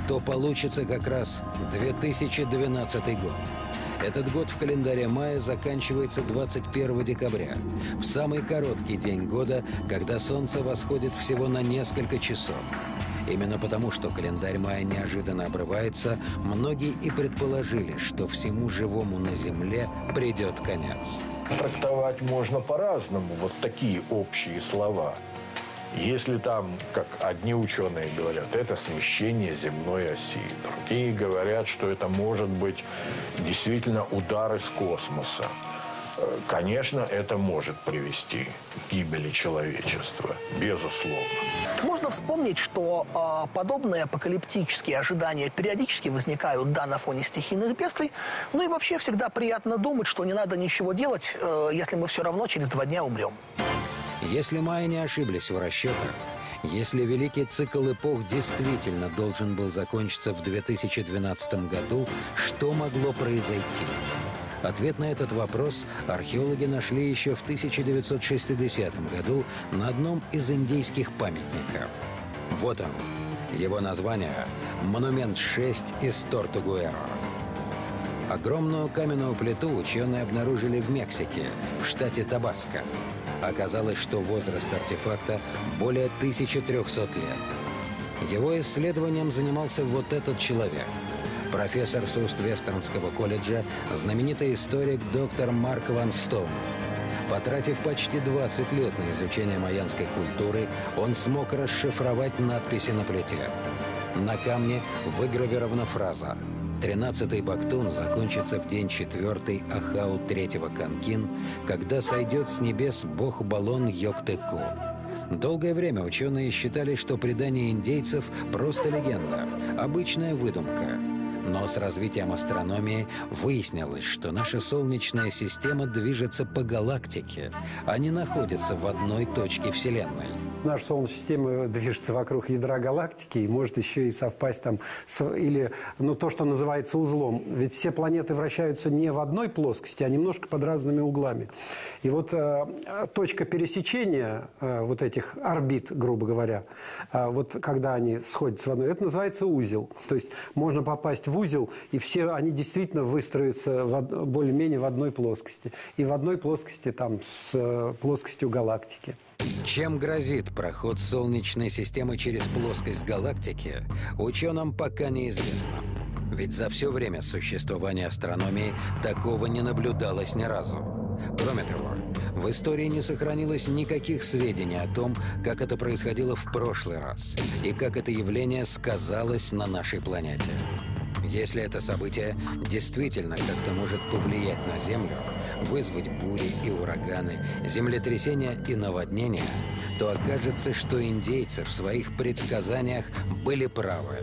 то получится как раз 2012 год. Этот год в календаре мая заканчивается 21 декабря, в самый короткий день года, когда солнце восходит всего на несколько часов. Именно потому, что календарь мая неожиданно обрывается, многие и предположили, что всему живому на Земле придет конец. Трактовать можно по-разному, вот такие общие слова. Если там, как одни ученые говорят, это смещение земной оси, другие говорят, что это может быть действительно удар из космоса. Э, конечно, это может привести к гибели человечества, безусловно. Можно вспомнить, что э, подобные апокалиптические ожидания периодически возникают, да, на фоне стихийных бедствий. Ну и вообще всегда приятно думать, что не надо ничего делать, э, если мы все равно через два дня умрем. Если майя не ошиблись в расчетах, если великий цикл эпох действительно должен был закончиться в 2012 году, что могло произойти? Ответ на этот вопрос археологи нашли еще в 1960 году на одном из индейских памятников. Вот он. Его название – «Монумент 6 из Тортугуэро». Огромную каменную плиту ученые обнаружили в Мексике, в штате Табаско. Оказалось, что возраст артефакта более 1300 лет. Его исследованием занимался вот этот человек – профессор Суст-Вестернского колледжа, знаменитый историк доктор Марк Ван Стоун. Потратив почти 20 лет на изучение майянской культуры, он смог расшифровать надписи на плите. На камне выгравирована фраза «Тринадцатый Бактун закончится в день четвертый Ахау третьего Канкин, когда сойдет с небес бог Балон Йоктеку». Долгое время ученые считали, что предание индейцев – просто легенда, обычная выдумка – но с развитием астрономии выяснилось, что наша Солнечная система движется по галактике, а не находится в одной точке Вселенной. Наша Солнечная система движется вокруг ядра галактики и может еще и совпасть там с, или ну, то, что называется узлом. Ведь все планеты вращаются не в одной плоскости, а немножко под разными углами. И вот э, точка пересечения э, вот этих орбит, грубо говоря, э, вот когда они сходятся в одной, это называется узел. То есть можно попасть в узел, и все они действительно выстроятся более-менее в одной плоскости. И в одной плоскости там с э, плоскостью галактики. Чем грозит проход Солнечной системы через плоскость галактики, ученым пока неизвестно. Ведь за все время существования астрономии такого не наблюдалось ни разу. Кроме того, в истории не сохранилось никаких сведений о том, как это происходило в прошлый раз и как это явление сказалось на нашей планете. Если это событие действительно как-то может повлиять на Землю, вызвать бури и ураганы, землетрясения и наводнения, то окажется, что индейцы в своих предсказаниях были правы.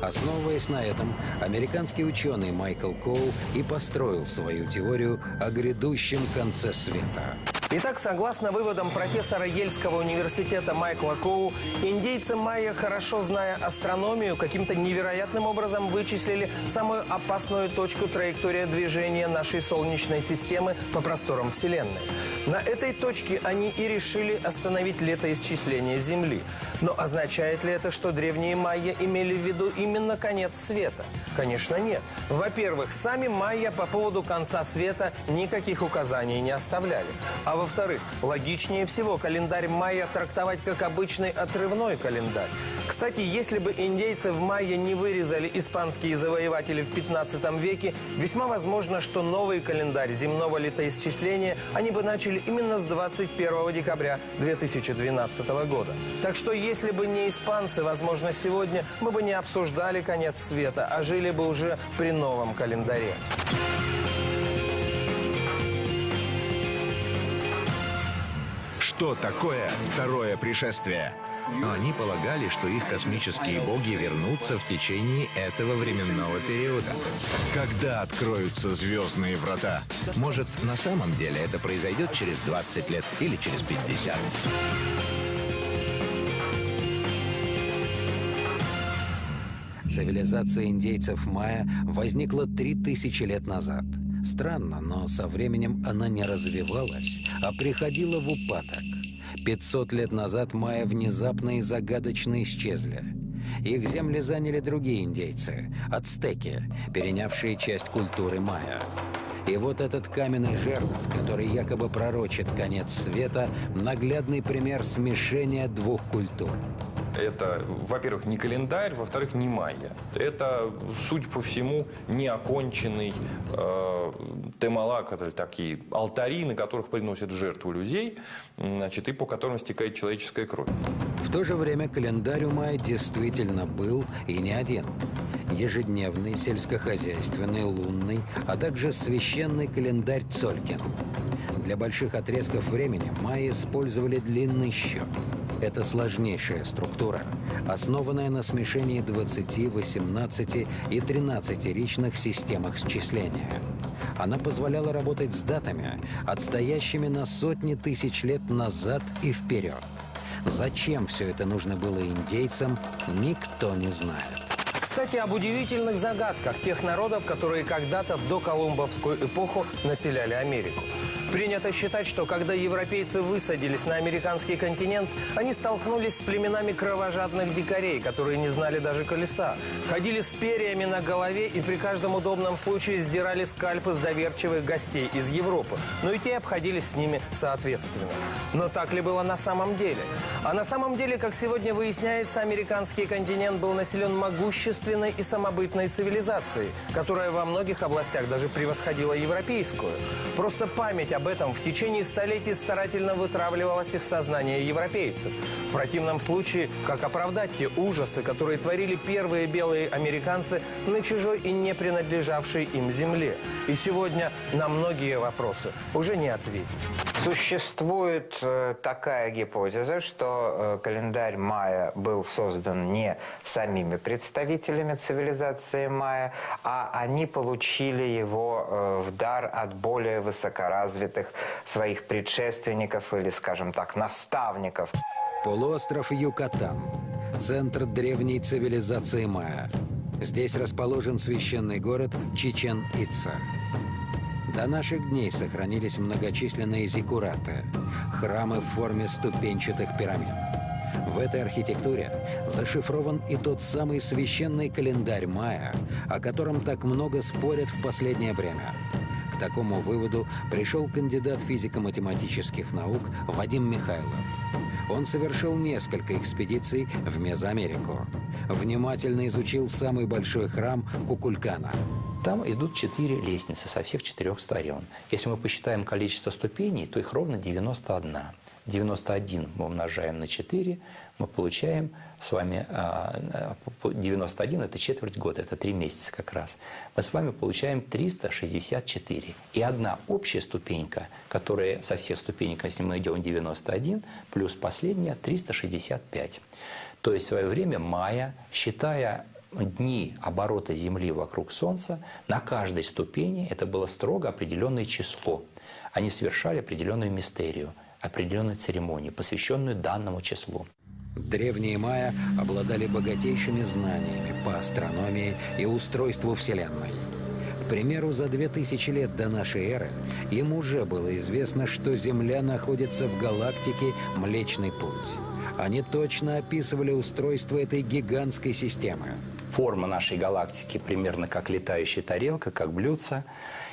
Основываясь на этом, американский ученый Майкл Коу и построил свою теорию о грядущем конце света. Итак, согласно выводам профессора Ельского университета Майкла Коу, индейцы майя, хорошо зная астрономию, каким-то невероятным образом вычислили самую опасную точку траектории движения нашей Солнечной системы по просторам Вселенной. На этой точке они и решили остановить летоисчисление Земли. Но означает ли это, что древние майя имели в виду именно конец света? Конечно, нет. Во-первых, сами майя по поводу конца света никаких указаний не оставляли. А во-вторых, логичнее всего календарь майя трактовать как обычный отрывной календарь. Кстати, если бы индейцы в майя не вырезали испанские завоеватели в 15 веке, весьма возможно, что новый календарь земного летоисчисления они бы начали именно с 21 декабря 2012 года. Так что, если бы не испанцы, возможно, сегодня мы бы не обсуждали конец света, а жили бы уже при новом календаре. Что такое второе пришествие? Они полагали, что их космические боги вернутся в течение этого временного периода. Когда откроются звездные врата? Может, на самом деле это произойдет через 20 лет или через 50. Цивилизация индейцев майя возникла 3000 лет назад. Странно, но со временем она не развивалась, а приходила в упадок. 500 лет назад майя внезапно и загадочно исчезли. Их земли заняли другие индейцы – ацтеки, перенявшие часть культуры майя. И вот этот каменный жернов, который якобы пророчит конец света, наглядный пример смешения двух культур – Это, во-первых, не календарь, во-вторых, не майя. Это, судя по всему, неоконченный э, темалак, это такие алтари, на которых приносят жертву людей, значит, и по которым стекает человеческая кровь. В то же время календарь у майя действительно был и не один. Ежедневный, сельскохозяйственный, лунный, а также священный календарь Цолькин. Для больших отрезков времени майя использовали длинный счет – это сложнейшая структура, основанная на смешении 20, 18 и 13 ричных системах счисления. Она позволяла работать с датами, отстоящими на сотни тысяч лет назад и вперед. Зачем все это нужно было индейцам, никто не знает. Кстати, об удивительных загадках тех народов, которые когда-то в доколумбовскую эпоху населяли Америку. Принято считать, что когда европейцы высадились на американский континент, они столкнулись с племенами кровожадных дикарей, которые не знали даже колеса. Ходили с перьями на голове и при каждом удобном случае сдирали скальпы с доверчивых гостей из Европы. Но и те обходились с ними соответственно. Но так ли было на самом деле? А на самом деле, как сегодня выясняется, американский континент был населен могущественной и самобытной цивилизацией, которая во многих областях даже превосходила европейскую. Просто память об этом в течение столетий старательно вытравливалась из сознания европейцев. В противном случае, как оправдать те ужасы, которые творили первые белые американцы на чужой и не принадлежавшей им земле? И сегодня на многие вопросы уже не ответить. Существует э, такая гипотеза, что э, календарь Майя был создан не самими представителями цивилизации Майя, а они получили его э, в дар от более высокоразвитых своих предшественников или, скажем так, наставников. Полуостров Юкатан. Центр древней цивилизации Майя. Здесь расположен священный город Чичен-Ица. До наших дней сохранились многочисленные зиккураты – храмы в форме ступенчатых пирамид. В этой архитектуре зашифрован и тот самый священный календарь Майя, о котором так много спорят в последнее время. К такому выводу пришел кандидат физико-математических наук Вадим Михайлов. Он совершил несколько экспедиций в Мезоамерику. Внимательно изучил самый большой храм Кукулькана – там идут четыре лестницы со всех четырех сторон. Если мы посчитаем количество ступеней, то их ровно 91. 91 мы умножаем на 4, мы получаем с вами 91 а, – это четверть года, это три месяца как раз. Мы с вами получаем 364. И одна общая ступенька, которая со всех ступенек, если мы идем 91, плюс последняя – 365. То есть в свое время Майя, считая дни оборота Земли вокруг Солнца, на каждой ступени это было строго определенное число. Они совершали определенную мистерию, определенную церемонию, посвященную данному числу. Древние майя обладали богатейшими знаниями по астрономии и устройству Вселенной. К примеру, за две тысячи лет до нашей эры им уже было известно, что Земля находится в галактике Млечный Путь. Они точно описывали устройство этой гигантской системы. Форма нашей галактики примерно как летающая тарелка, как блюдце.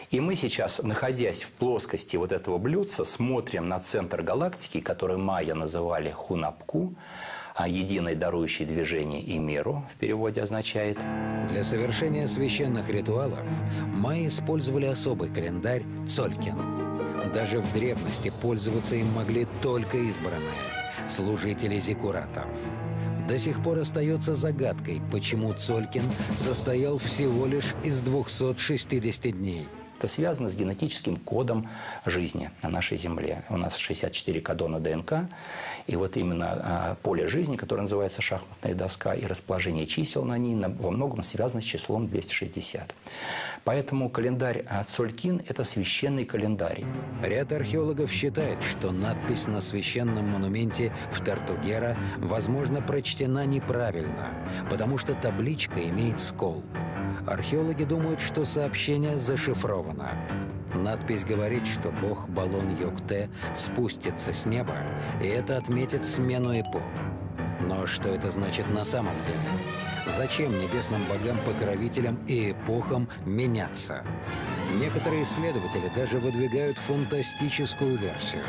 И мы сейчас, находясь в плоскости вот этого блюдца, смотрим на центр галактики, который майя называли Хунапку, а единое дарующее движение и меру в переводе означает. Для совершения священных ритуалов майя использовали особый календарь Цолькин. Даже в древности пользоваться им могли только избранные – служители зиккуратов до сих пор остается загадкой, почему Цолькин состоял всего лишь из 260 дней. Это связано с генетическим кодом жизни на нашей Земле. У нас 64 кадона ДНК, и вот именно а, поле жизни, которое называется шахматная доска, и расположение чисел на ней во многом связано с числом 260. Поэтому календарь Цолькин – это священный календарь. Ряд археологов считает, что надпись на священном монументе в Тартугера, возможно, прочтена неправильно, потому что табличка имеет скол. Археологи думают, что сообщение зашифровано. Надпись говорит, что бог Балон Йокте спустится с неба, и это отметит смену эпох. Но что это значит на самом деле? Зачем небесным богам-покровителям и эпохам меняться? Некоторые исследователи даже выдвигают фантастическую версию.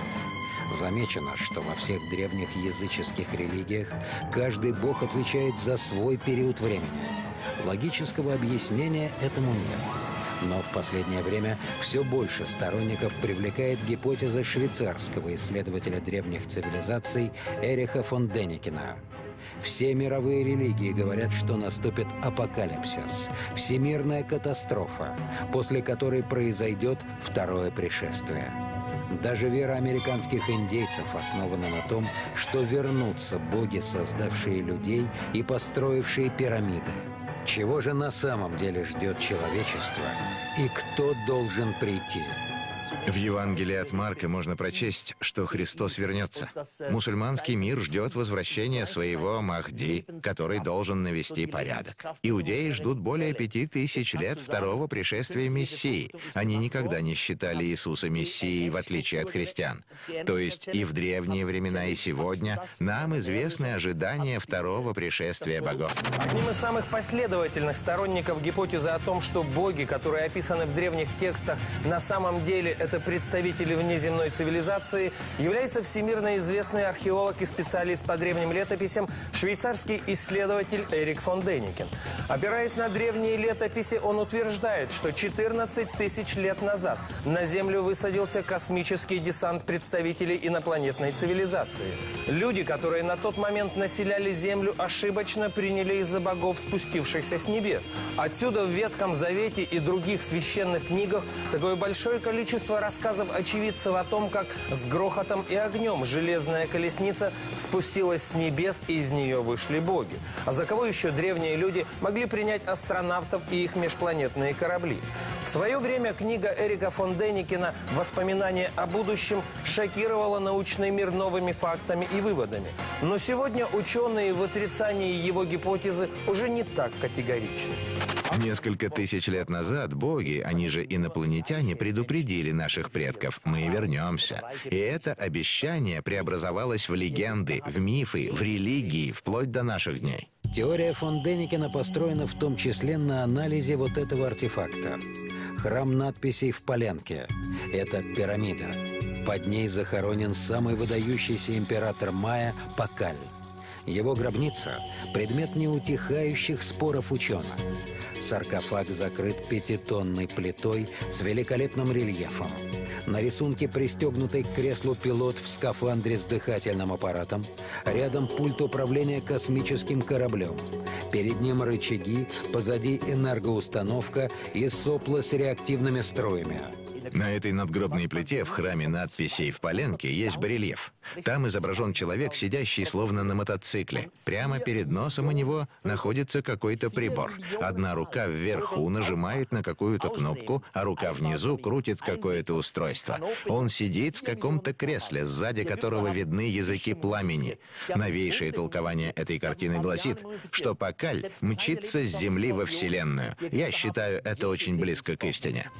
Замечено, что во всех древних языческих религиях каждый бог отвечает за свой период времени. Логического объяснения этому нет. Но в последнее время все больше сторонников привлекает гипотеза швейцарского исследователя древних цивилизаций Эриха фон Деникина. Все мировые религии говорят, что наступит апокалипсис, всемирная катастрофа, после которой произойдет второе пришествие. Даже вера американских индейцев основана на том, что вернутся боги, создавшие людей и построившие пирамиды. Чего же на самом деле ждет человечество и кто должен прийти? В Евангелии от Марка можно прочесть, что Христос вернется. Мусульманский мир ждет возвращения своего Махди, который должен навести порядок. Иудеи ждут более пяти тысяч лет второго пришествия Мессии. Они никогда не считали Иисуса Мессией, в отличие от христиан. То есть и в древние времена, и сегодня нам известны ожидания второго пришествия богов. Одним из самых последовательных сторонников гипотезы о том, что боги, которые описаны в древних текстах, на самом деле это представители внеземной цивилизации, является всемирно известный археолог и специалист по древним летописям, швейцарский исследователь Эрик фон Деникин. Опираясь на древние летописи, он утверждает, что 14 тысяч лет назад на Землю высадился космический десант представителей инопланетной цивилизации. Люди, которые на тот момент населяли Землю, ошибочно приняли из-за богов, спустившихся с небес. Отсюда в Ветхом Завете и других священных книгах такое большое количество рассказов очевидцев о том, как с грохотом и огнем железная колесница спустилась с небес, и из нее вышли боги. А за кого еще древние люди могли принять астронавтов и их межпланетные корабли? В свое время книга Эрика фон Деникина «Воспоминания о будущем» шокировала научный мир новыми фактами и выводами. Но сегодня ученые в отрицании его гипотезы уже не так категоричны. Несколько тысяч лет назад боги, они же инопланетяне, предупредили наших предков «мы вернемся». И это обещание преобразовалось в легенды, в мифы, в религии, вплоть до наших дней. Теория фон Деникина построена в том числе на анализе вот этого артефакта. Храм надписей в Полянке. Это пирамида. Под ней захоронен самый выдающийся император Майя Пакаль. Его гробница – предмет неутихающих споров ученых. Саркофаг закрыт пятитонной плитой с великолепным рельефом. На рисунке пристегнутый к креслу пилот в скафандре с дыхательным аппаратом. Рядом пульт управления космическим кораблем. Перед ним рычаги, позади энергоустановка и сопла с реактивными струями. На этой надгробной плите в храме надписей в Поленке есть барельеф. Там изображен человек, сидящий словно на мотоцикле. Прямо перед носом у него находится какой-то прибор. Одна рука вверху нажимает на какую-то кнопку, а рука внизу крутит какое-то устройство. Он сидит в каком-то кресле, сзади которого видны языки пламени. Новейшее толкование этой картины гласит, что Пакаль мчится с Земли во Вселенную. Я считаю это очень близко к истине.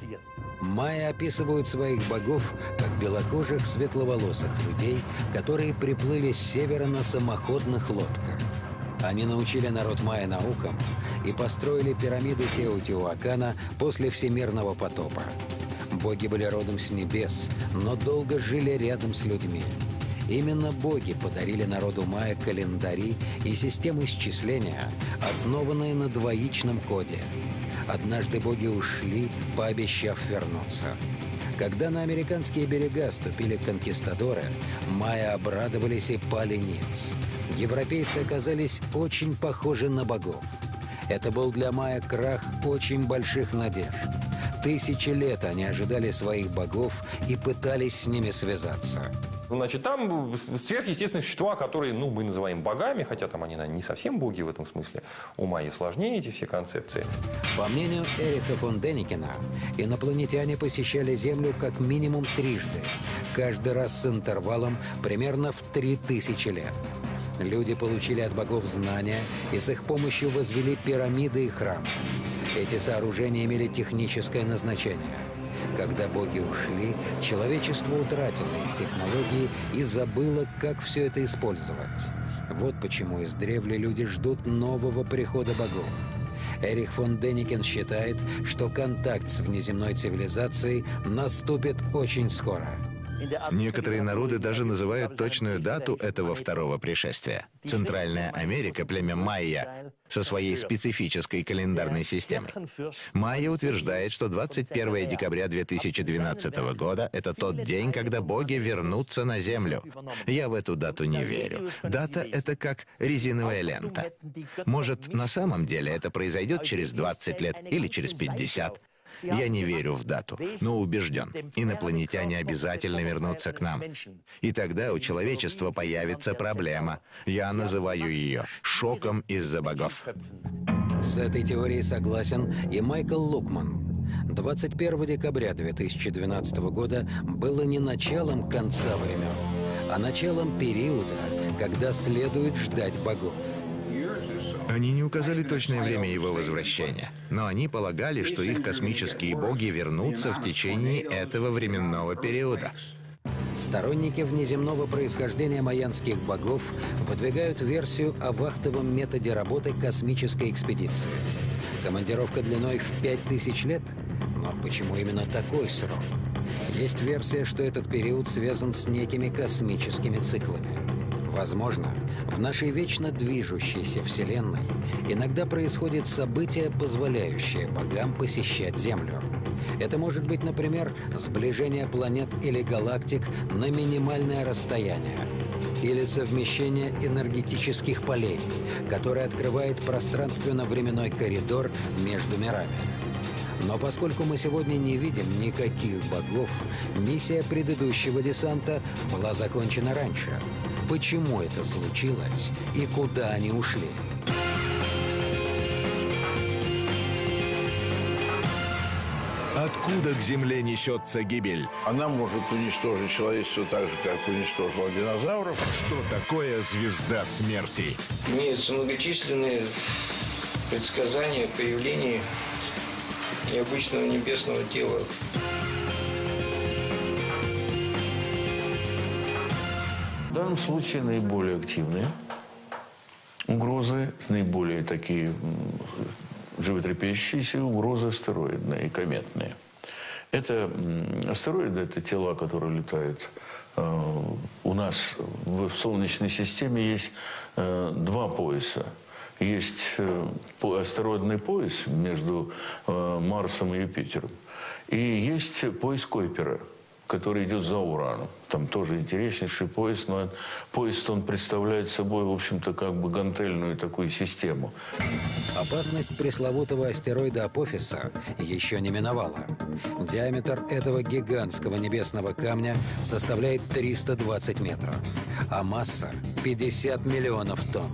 Майя описывают своих богов как белокожих светловолосых людей, которые приплыли с севера на самоходных лодках. Они научили народ майя наукам и построили пирамиды Теотиуакана после всемирного потопа. Боги были родом с небес, но долго жили рядом с людьми. Именно боги подарили народу майя календари и систему исчисления, основанные на двоичном коде. Однажды боги ушли, пообещав вернуться. Когда на американские берега ступили конкистадоры, майя обрадовались и пали ниц. Европейцы оказались очень похожи на богов. Это был для майя крах очень больших надежд. Тысячи лет они ожидали своих богов и пытались с ними связаться. Значит, там сверхъестественные существа, которые, ну, мы называем богами, хотя там они, наверное, не совсем боги в этом смысле. Ума и сложнее эти все концепции. По мнению Эриха фон Деникина, инопланетяне посещали Землю как минимум трижды, каждый раз с интервалом примерно в три тысячи лет. Люди получили от богов знания и с их помощью возвели пирамиды и храмы. Эти сооружения имели техническое назначение – когда боги ушли, человечество утратило их технологии и забыло, как все это использовать. Вот почему издревле люди ждут нового прихода богов. Эрих фон Деникен считает, что контакт с внеземной цивилизацией наступит очень скоро. Некоторые народы даже называют точную дату этого второго пришествия. Центральная Америка, племя майя, со своей специфической календарной системой. Майя утверждает, что 21 декабря 2012 года – это тот день, когда боги вернутся на Землю. Я в эту дату не верю. Дата – это как резиновая лента. Может, на самом деле это произойдет через 20 лет или через 50. Я не верю в дату, но убежден, инопланетяне обязательно вернутся к нам. И тогда у человечества появится проблема. Я называю ее шоком из-за богов. С этой теорией согласен и Майкл Лукман. 21 декабря 2012 года было не началом конца времен, а началом периода, когда следует ждать богов. Они не указали точное время его возвращения, но они полагали, что их космические боги вернутся в течение этого временного периода. Сторонники внеземного происхождения майянских богов выдвигают версию о вахтовом методе работы космической экспедиции. Командировка длиной в 5000 лет? Но почему именно такой срок? Есть версия, что этот период связан с некими космическими циклами. Возможно, в нашей вечно движущейся Вселенной иногда происходит событие, позволяющее богам посещать Землю. Это может быть, например, сближение планет или галактик на минимальное расстояние, или совмещение энергетических полей, которое открывает пространственно-временной коридор между мирами. Но поскольку мы сегодня не видим никаких богов, миссия предыдущего десанта была закончена раньше – почему это случилось и куда они ушли. Откуда к Земле несется гибель? Она может уничтожить человечество так же, как уничтожила динозавров. Что такое звезда смерти? Имеются многочисленные предсказания появления необычного небесного тела. Данном случае наиболее активные угрозы, наиболее такие животрепещущиеся угрозы астероидные и кометные. Это астероиды, это тела, которые летают. Э, у нас в Солнечной системе есть э, два пояса. Есть э, астероидный пояс между Марсом и Юпитером. И есть пояс Койпера – который идет за Ураном. Там тоже интереснейший поезд, но поезд он представляет собой, в общем-то, как бы гантельную такую систему. Опасность пресловутого астероида Апофиса еще не миновала. Диаметр этого гигантского небесного камня составляет 320 метров, а масса – 50 миллионов тонн.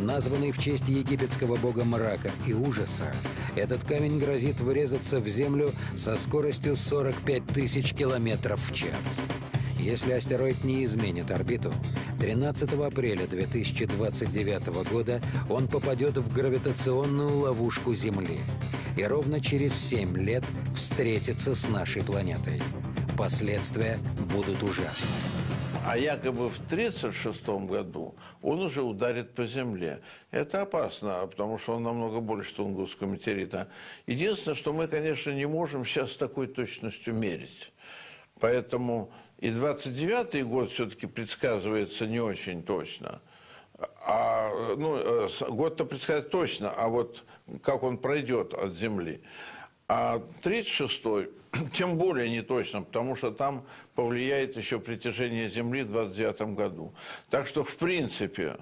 Названный в честь египетского бога мрака и ужаса, этот камень грозит врезаться в землю со скоростью 45 тысяч километров в час. Если астероид не изменит орбиту, 13 апреля 2029 года он попадет в гравитационную ловушку Земли и ровно через 7 лет встретится с нашей планетой. Последствия будут ужасны а якобы в 1936 году он уже ударит по земле. Это опасно, потому что он намного больше Тунгусского метеорита. Единственное, что мы, конечно, не можем сейчас с такой точностью мерить. Поэтому и 29-й год все-таки предсказывается не очень точно. А, ну, э, год-то предсказать точно, а вот как он пройдет от Земли. А 36-й тем более не точно, потому что там повлияет еще притяжение Земли в 29 году. Так что, в принципе,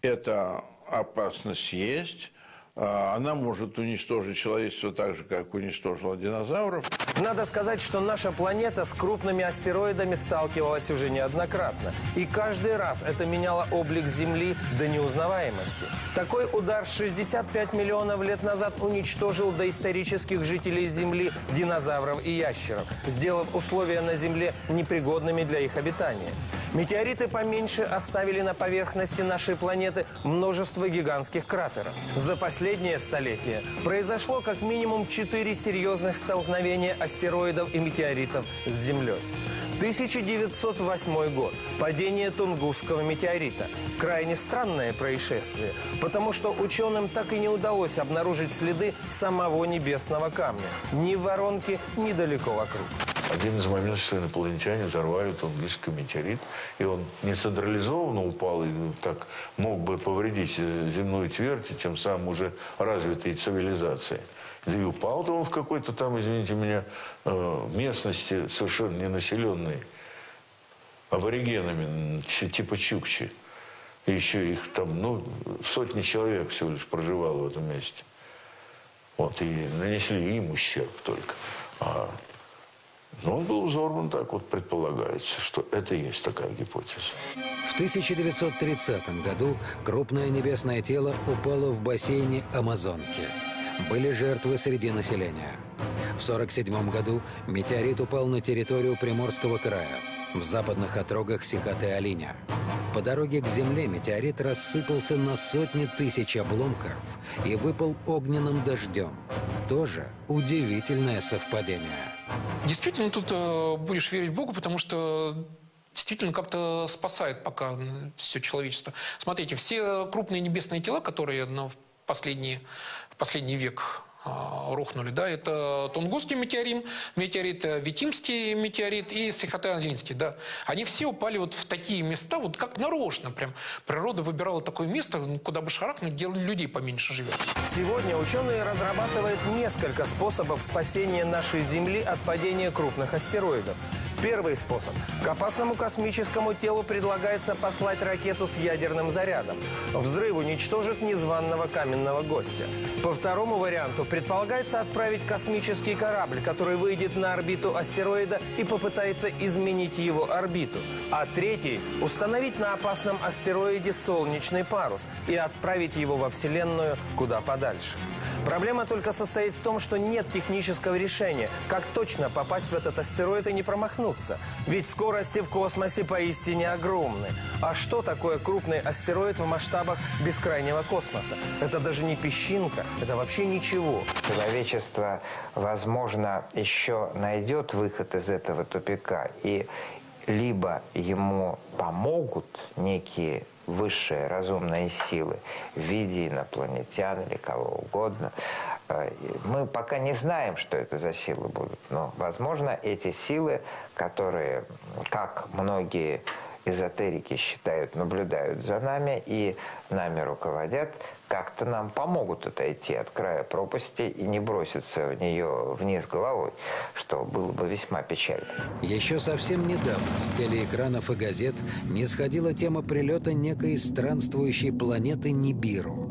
эта опасность есть. А, она может уничтожить человечество так же, как уничтожила динозавров. Надо сказать, что наша планета с крупными астероидами сталкивалась уже неоднократно. И каждый раз это меняло облик Земли до неузнаваемости. Такой удар 65 миллионов лет назад уничтожил доисторических жителей Земли, динозавров и ящеров, сделав условия на Земле непригодными для их обитания. Метеориты поменьше оставили на поверхности нашей планеты множество гигантских кратеров. За последнее столетие произошло как минимум четыре серьезных столкновения астероидов и метеоритов с Землей. 1908 год. Падение Тунгусского метеорита. Крайне странное происшествие, потому что ученым так и не удалось обнаружить следы самого небесного камня. Ни в воронке, ни далеко вокруг. Один из моментов, что инопланетяне взорвали Тунгусский метеорит, и он не централизованно упал, и так мог бы повредить земную твердь, и тем самым уже развитой цивилизации. Да и упал-то он в какой-то там, извините меня, э, местности совершенно ненаселенной аборигенами, типа Чукчи. И еще их там, ну, сотни человек всего лишь проживало в этом месте. Вот, и нанесли им ущерб только. А, но он был взорван так вот, предполагается, что это и есть такая гипотеза. В 1930 году крупное небесное тело упало в бассейне Амазонки. Были жертвы среди населения. В 1947 году метеорит упал на территорию Приморского края, в западных отрогах Сихоты-Алиня. По дороге к Земле метеорит рассыпался на сотни тысяч обломков и выпал огненным дождем. Тоже удивительное совпадение. Действительно, тут э, будешь верить Богу, потому что действительно как-то спасает пока все человечество. Смотрите, все крупные небесные тела, которые ну, в, последний, в последний век рухнули. Да? Это Тунгусский метеорит, метеорит, э, Витимский метеорит и Сихотэ-Анлинский. Да? Они все упали вот в такие места, вот как нарочно. Прям. Природа выбирала такое место, куда бы шарахнуть, где людей поменьше живет. Сегодня ученые разрабатывают несколько способов спасения нашей Земли от падения крупных астероидов. Первый способ. К опасному космическому телу предлагается послать ракету с ядерным зарядом. Взрыв уничтожит незваного каменного гостя. По второму варианту предполагается отправить космический корабль, который выйдет на орбиту астероида и попытается изменить его орбиту. А третий – установить на опасном астероиде солнечный парус и отправить его во Вселенную куда подальше. Проблема только состоит в том, что нет технического решения, как точно попасть в этот астероид и не промахнуться. Ведь скорости в космосе поистине огромны. А что такое крупный астероид в масштабах бескрайнего космоса? Это даже не песчинка, это вообще ничего. Человечество, возможно, еще найдет выход из этого тупика. И либо ему помогут некие высшие разумные силы в виде инопланетян или кого угодно, Э, мы пока не знаем, что это за силы будут, но, возможно, эти силы, которые, как многие эзотерики считают, наблюдают за нами и нами руководят, как-то нам помогут отойти от края пропасти и не броситься в нее вниз головой, что было бы весьма печально. Еще совсем недавно с телеэкранов и газет не сходила тема прилета некой странствующей планеты Нибиру.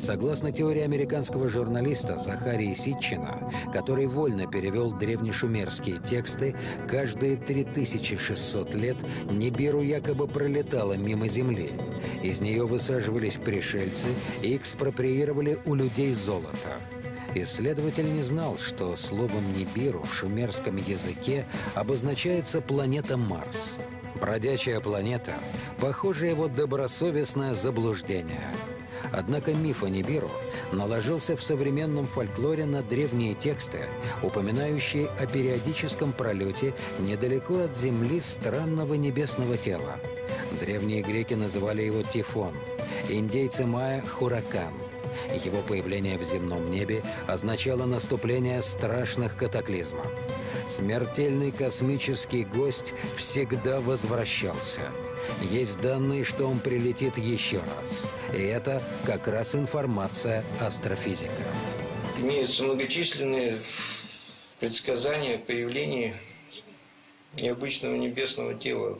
Согласно теории американского журналиста Захарии Ситчина, который вольно перевел древнешумерские тексты, каждые 3600 лет Нибиру якобы пролетала мимо Земли. Из нее высаживались пришельцы и экспроприировали у людей золото. Исследователь не знал, что словом Нибиру в шумерском языке обозначается планета Марс. Бродячая планета – похоже его добросовестное заблуждение – Однако миф о Нибиру наложился в современном фольклоре на древние тексты, упоминающие о периодическом пролете недалеко от Земли странного небесного тела. Древние греки называли его Тифон, индейцы майя – Хуракан. Его появление в земном небе означало наступление страшных катаклизмов. Смертельный космический гость всегда возвращался – есть данные, что он прилетит еще раз. И это как раз информация астрофизика. Имеются многочисленные предсказания о появлении необычного небесного тела.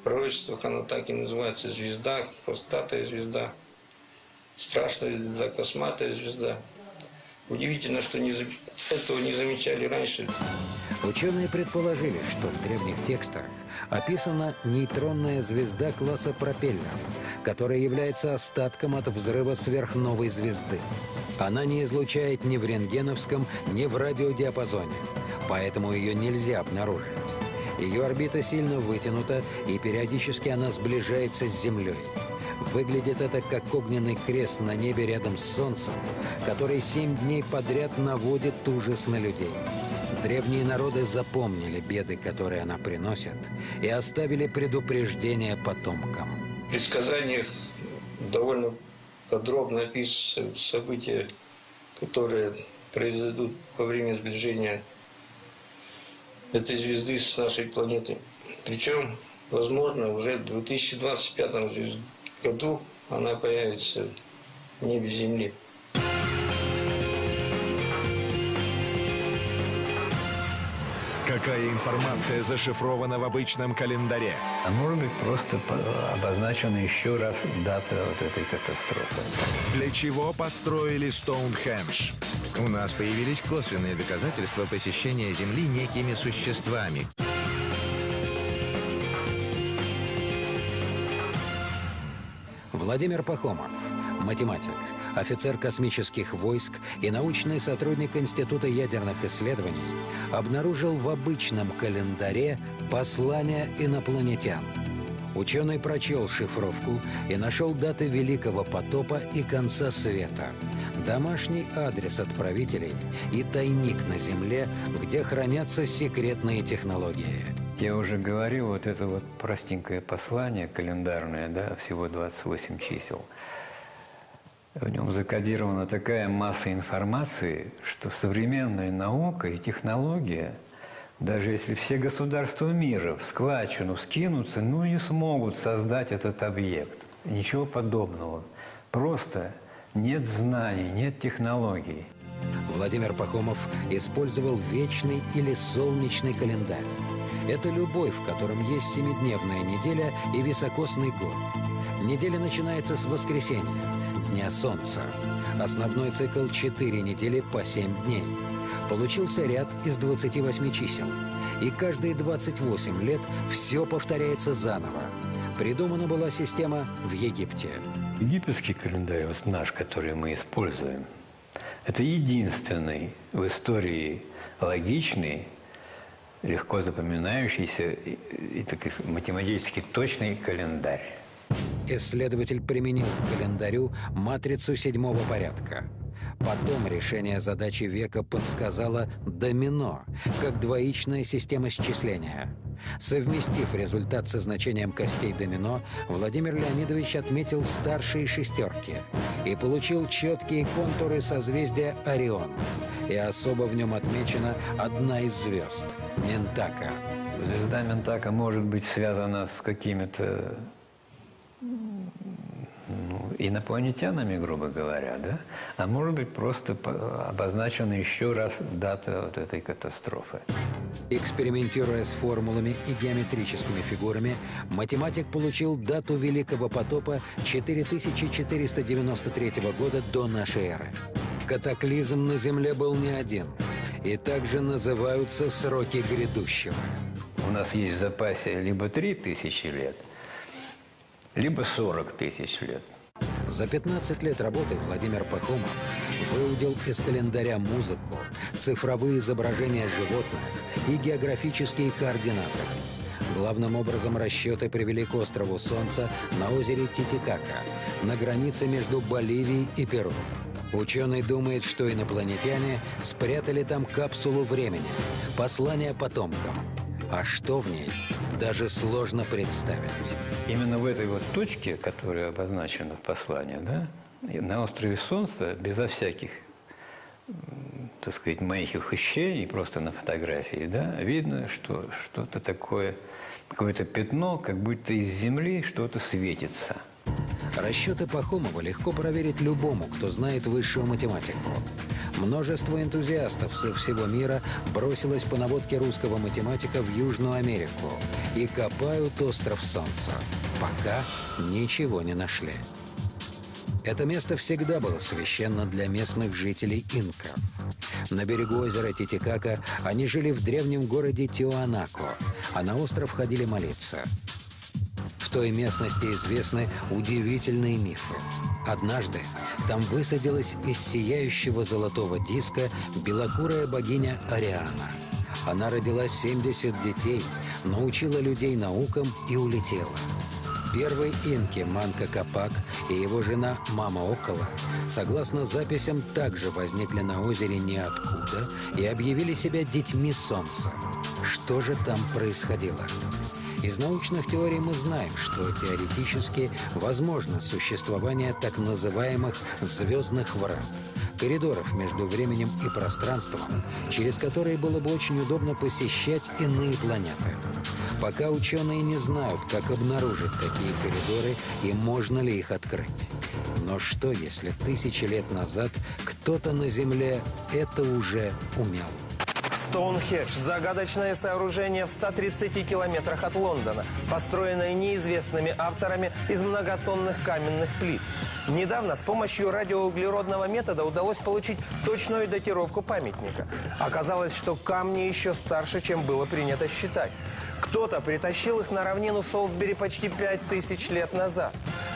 В пророчествах оно так и называется звезда, хвостатая звезда, страшная звезда, косматая звезда. Удивительно, что не, этого не замечали раньше. Ученые предположили, что в древних текстах описана нейтронная звезда класса Пропеллер, которая является остатком от взрыва сверхновой звезды. Она не излучает ни в рентгеновском, ни в радиодиапазоне, поэтому ее нельзя обнаружить. Ее орбита сильно вытянута, и периодически она сближается с Землей. Выглядит это как огненный крест на небе рядом с Солнцем, который семь дней подряд наводит ужас на людей. Древние народы запомнили беды, которые она приносит, и оставили предупреждение потомкам. В предсказаниях довольно подробно описывают события, которые произойдут во время сближения этой звезды с нашей планеты. Причем, возможно, уже в 2025 году она появится в небе Земли. Какая информация зашифрована в обычном календаре? А может быть, просто обозначена еще раз дата вот этой катастрофы. Для чего построили Стоунхендж? У нас появились косвенные доказательства посещения Земли некими существами. Владимир Пахомов, математик, офицер космических войск и научный сотрудник Института ядерных исследований, обнаружил в обычном календаре послание инопланетян. Ученый прочел шифровку и нашел даты Великого потопа и конца света, домашний адрес отправителей и тайник на Земле, где хранятся секретные технологии. Я уже говорил, вот это вот простенькое послание календарное, да, всего 28 чисел – в нем закодирована такая масса информации, что современная наука и технология, даже если все государства мира в складчину скинутся, ну не смогут создать этот объект. Ничего подобного. Просто нет знаний, нет технологий. Владимир Пахомов использовал вечный или солнечный календарь. Это любовь, в котором есть семидневная неделя и високосный год. Неделя начинается с воскресенья дня Солнца. Основной цикл 4 недели по 7 дней. Получился ряд из 28 чисел. И каждые 28 лет все повторяется заново. Придумана была система в Египте. Египетский календарь, вот наш, который мы используем, это единственный в истории логичный, легко запоминающийся и, и такой математически точный календарь. Исследователь применил к календарю матрицу седьмого порядка. Потом решение задачи века подсказало домино, как двоичная система счисления. Совместив результат со значением костей домино, Владимир Леонидович отметил старшие шестерки и получил четкие контуры созвездия Орион. И особо в нем отмечена одна из звезд – Ментака. Звезда Ментака может быть связана с какими-то ну, инопланетянами, грубо говоря, да? А может быть, просто обозначена еще раз дата вот этой катастрофы. Экспериментируя с формулами и геометрическими фигурами, математик получил дату Великого потопа 4493 года до нашей эры. Катаклизм на Земле был не один, и также называются сроки грядущего. У нас есть в запасе либо 3000 лет – либо 40 тысяч лет. За 15 лет работы Владимир Пахомов выудил из календаря музыку, цифровые изображения животных и географические координаты. Главным образом расчеты привели к острову Солнца на озере Титикака, на границе между Боливией и Перу. Ученый думает, что инопланетяне спрятали там капсулу времени, послание потомкам. А что в ней, даже сложно представить. Именно в этой вот точке, которая обозначена в послании, да, на острове Солнца, безо всяких, так сказать, моих ухищрений, просто на фотографии, да, видно, что что-то такое, какое-то пятно, как будто из земли что-то светится – Расчеты Пахомова легко проверить любому, кто знает высшую математику. Множество энтузиастов со всего мира бросилось по наводке русского математика в Южную Америку и копают остров Солнца. Пока ничего не нашли. Это место всегда было священно для местных жителей инков. На берегу озера Титикака они жили в древнем городе Тиуанако, а на остров ходили молиться – в той местности известны удивительные мифы. Однажды там высадилась из сияющего золотого диска белокурая богиня Ариана. Она родила 70 детей, научила людей наукам и улетела. Первый инки Манка Капак и его жена Мама Около, согласно записям, также возникли на озере ниоткуда и объявили себя детьми солнца. Что же там происходило? Из научных теорий мы знаем, что теоретически возможно существование так называемых «звездных врат», коридоров между временем и пространством, через которые было бы очень удобно посещать иные планеты. Пока ученые не знают, как обнаружить такие коридоры и можно ли их открыть. Но что, если тысячи лет назад кто-то на Земле это уже умел? Стоунхедж – загадочное сооружение в 130 километрах от Лондона, построенное неизвестными авторами из многотонных каменных плит. Недавно с помощью радиоуглеродного метода удалось получить точную датировку памятника. Оказалось, что камни еще старше, чем было принято считать. Кто-то притащил их на равнину Солсбери почти 5000 лет назад.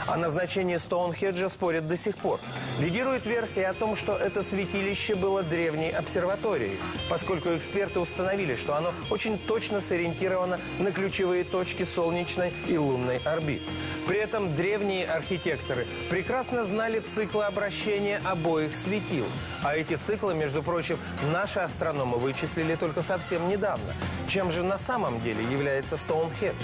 О назначении Стоунхеджа спорят до сих пор. Лидирует версия о том, что это святилище было древней обсерваторией, поскольку эксперты установили, что оно очень точно сориентировано на ключевые точки солнечной и лунной орбит. При этом древние архитекторы прекрасно знали циклы обращения обоих светил. А эти циклы, между прочим, наши астрономы вычислили только совсем недавно. Чем же на самом деле является Стоунхедж?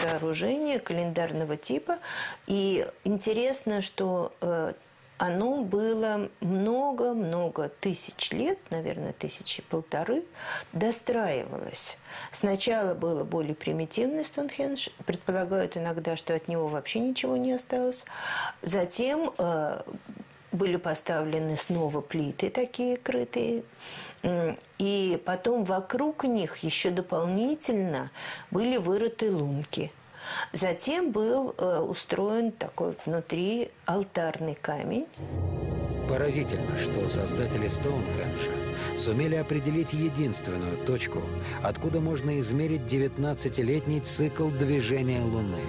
Сооружение календарного типа. И интересно, что э, оно было много-много тысяч лет, наверное, тысячи полторы, достраивалось. Сначала было более примитивный Стоунхендж, предполагают иногда, что от него вообще ничего не осталось. Затем э, были поставлены снова плиты такие крытые, и потом вокруг них еще дополнительно были вырыты лунки – Затем был э, устроен такой внутри алтарный камень. Поразительно, что создатели Стоунхенджа сумели определить единственную точку, откуда можно измерить 19-летний цикл движения Луны.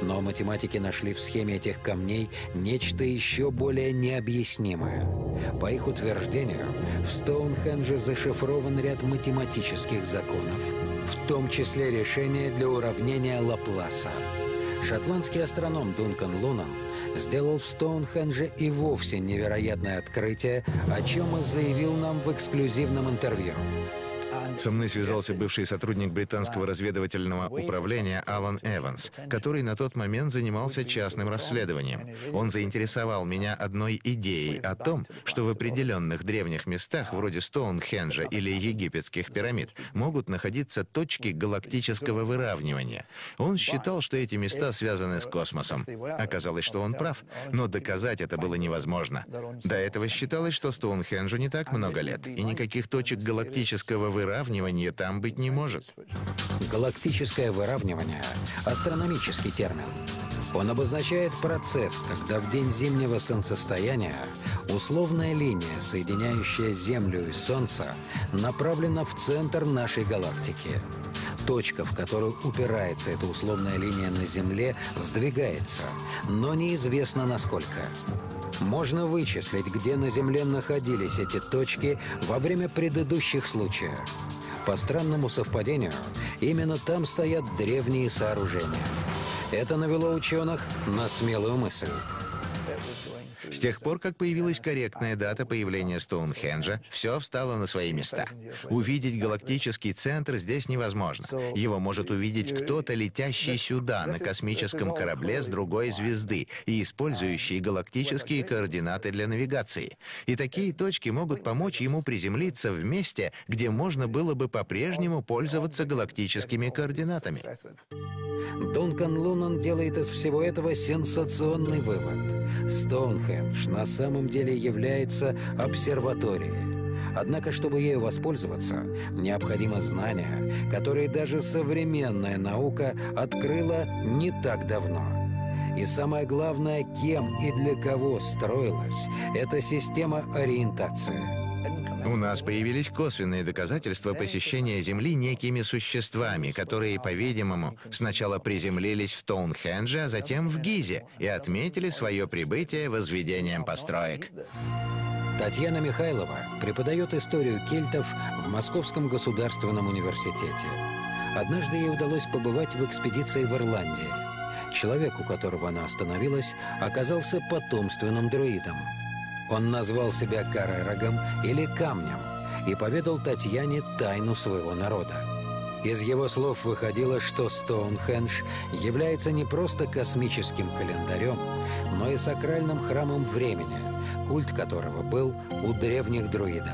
Но математики нашли в схеме этих камней нечто еще более необъяснимое. По их утверждению, в Стоунхендже зашифрован ряд математических законов, в том числе решение для уравнения Лапласа. Шотландский астроном Дункан Лунан сделал в Стоунхендже и вовсе невероятное открытие, о чем и заявил нам в эксклюзивном интервью. Со мной связался бывший сотрудник британского разведывательного управления Алан Эванс, который на тот момент занимался частным расследованием. Он заинтересовал меня одной идеей о том, что в определенных древних местах, вроде Стоунхенджа или египетских пирамид, могут находиться точки галактического выравнивания. Он считал, что эти места связаны с космосом. Оказалось, что он прав, но доказать это было невозможно. До этого считалось, что Стоунхенджу не так много лет, и никаких точек галактического выравнивания выравнивания там быть не может. Галактическое выравнивание – астрономический термин. Он обозначает процесс, когда в день зимнего солнцестояния условная линия, соединяющая Землю и Солнце, направлена в центр нашей галактики. Точка, в которую упирается эта условная линия на Земле, сдвигается, но неизвестно насколько. Можно вычислить, где на Земле находились эти точки во время предыдущих случаев. По странному совпадению, именно там стоят древние сооружения. Это навело ученых на смелую мысль. С тех пор, как появилась корректная дата появления Стоунхенджа, все встало на свои места. Увидеть галактический центр здесь невозможно. Его может увидеть кто-то, летящий сюда, на космическом корабле с другой звезды и использующий галактические координаты для навигации. И такие точки могут помочь ему приземлиться в месте, где можно было бы по-прежнему пользоваться галактическими координатами. Дункан Лунан делает из всего этого сенсационный вывод. Стоунхендж на самом деле является обсерваторией. Однако, чтобы ею воспользоваться, необходимо знание, которое даже современная наука открыла не так давно. И самое главное, кем и для кого строилась эта система ориентации – у нас появились косвенные доказательства посещения Земли некими существами, которые, по-видимому, сначала приземлились в Стоунхендже, а затем в Гизе и отметили свое прибытие возведением построек. Татьяна Михайлова преподает историю кельтов в Московском государственном университете. Однажды ей удалось побывать в экспедиции в Ирландии. Человек, у которого она остановилась, оказался потомственным друидом – он назвал себя Карерогом или Камнем и поведал Татьяне тайну своего народа. Из его слов выходило, что Стоунхендж является не просто космическим календарем, но и сакральным храмом времени, культ которого был у древних друидов.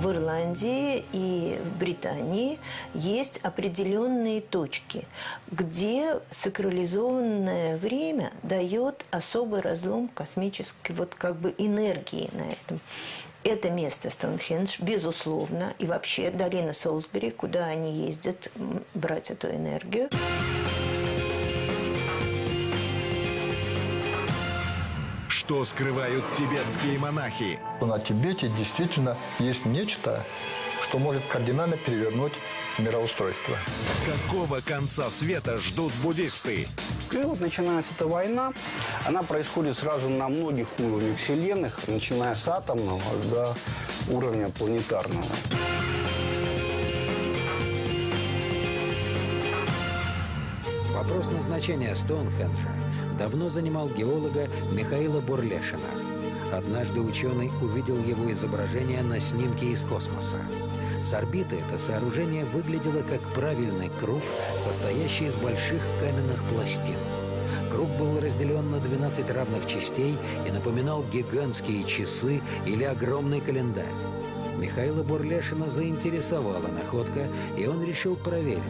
В Ирландии и в Британии есть определенные точки, где сакрализованное время дает особый разлом космической вот как бы энергии на этом. Это место Стоунхендж, безусловно, и вообще долина Солсбери, куда они ездят брать эту энергию. Что скрывают тибетские монахи? На Тибете действительно есть нечто, что может кардинально перевернуть мироустройство. Какого конца света ждут буддисты? И вот начинается эта война, она происходит сразу на многих уровнях вселенных, начиная с атомного до уровня планетарного. Вопрос назначения Стоунхенджа давно занимал геолога Михаила Бурлешина. Однажды ученый увидел его изображение на снимке из космоса. С орбиты это сооружение выглядело как правильный круг, состоящий из больших каменных пластин. Круг был разделен на 12 равных частей и напоминал гигантские часы или огромный календарь. Михаила Бурлешина заинтересовала находка, и он решил проверить,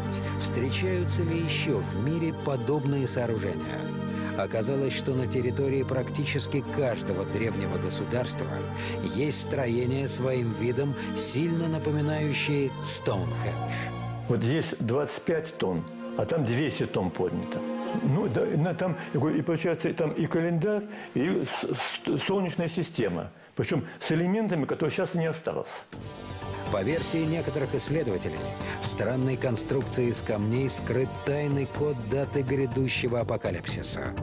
встречаются ли еще в мире подобные сооружения. Оказалось, что на территории практически каждого древнего государства есть строения своим видом, сильно напоминающие Стоунхендж. Вот здесь 25 тонн, а там 200 тонн поднято. Ну, да, на- там, и получается, там и календарь, и солнечная система. Причем с элементами, которые сейчас не осталось. По версии некоторых исследователей, в странной конструкции из камней скрыт тайный код даты грядущего апокалипсиса.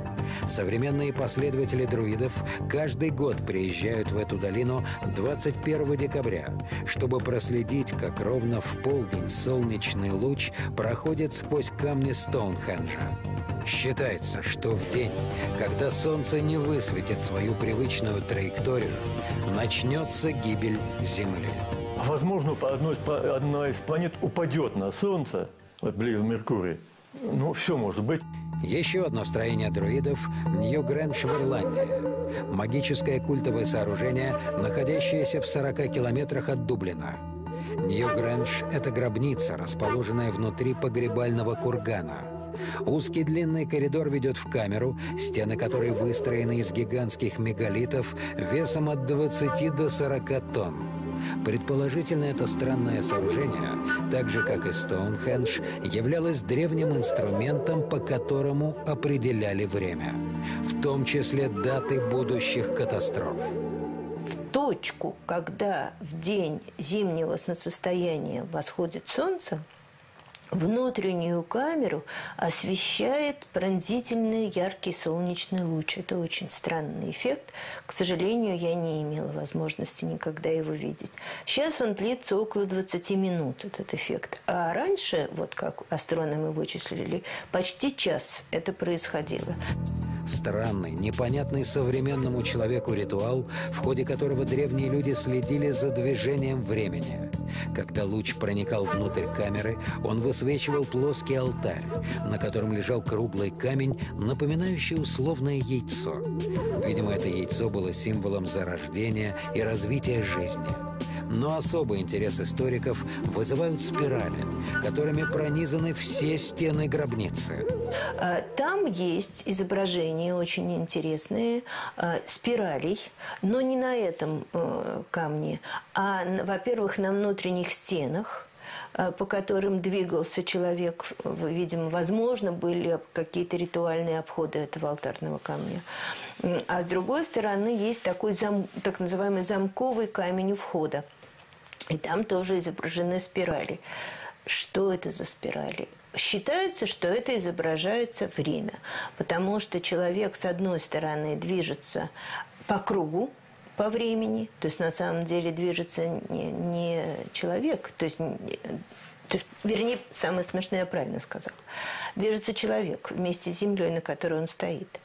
Современные последователи друидов каждый год приезжают в эту долину 21 декабря, чтобы проследить, как ровно в полдень солнечный луч проходит сквозь камни Стоунхенджа. Считается, что в день, когда Солнце не высветит свою привычную траекторию, начнется гибель Земли. Возможно, одной из, одна из планет упадет на Солнце, вот ближе Меркурий. Ну, все может быть. Еще одно строение друидов – Нью-Грэндж в Ирландии. Магическое культовое сооружение, находящееся в 40 километрах от Дублина. Нью-Грэндж – это гробница, расположенная внутри погребального кургана. Узкий длинный коридор ведет в камеру, стены которой выстроены из гигантских мегалитов весом от 20 до 40 тонн. Предположительно, это странное сооружение, так же как и Стоунхендж, являлось древним инструментом, по которому определяли время, в том числе даты будущих катастроф. в точку, когда в день зимнего солнцестояния восходит солнце, внутреннюю камеру освещает пронзительный яркий солнечный луч. Это очень странный эффект. К сожалению, я не имела возможности никогда его видеть. Сейчас он длится около 20 минут, этот эффект. А раньше, вот как астрономы вычислили, почти час это происходило. Странный, непонятный современному человеку ритуал, в ходе которого древние люди следили за движением времени. Когда луч проникал внутрь камеры, он высвечивал плоский алтарь, на котором лежал круглый камень, напоминающий условное яйцо. Видимо, это яйцо было символом зарождения и развития жизни. Но особый интерес историков вызывают спирали, которыми пронизаны все стены гробницы. А, Там есть изображения очень интересные а, спиралей, но не на этом э, камне, а, во-первых, на внутренних стенах а, по которым двигался человек, видимо, возможно, были какие-то ритуальные обходы этого алтарного камня. А с другой стороны есть такой зам- так называемый замковый камень у входа. И там тоже изображены спирали. Что это за спирали? Считается, что это изображается время, потому что человек, с одной стороны, движется по кругу, по времени, то есть на самом деле движется не, не человек, то есть, то есть, вернее, самое смешное я правильно сказала, движется человек вместе с землей, на которой он стоит.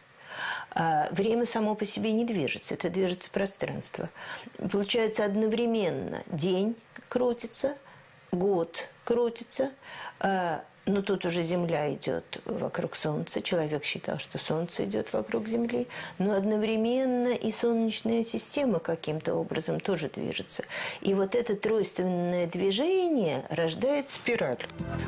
А время само по себе не движется, это движется пространство. Получается одновременно день крутится, год крутится, а но тут уже Земля идет вокруг Солнца. Человек считал, что Солнце идет вокруг Земли. Но одновременно и Солнечная система каким-то образом тоже движется. И вот это тройственное движение рождает спираль.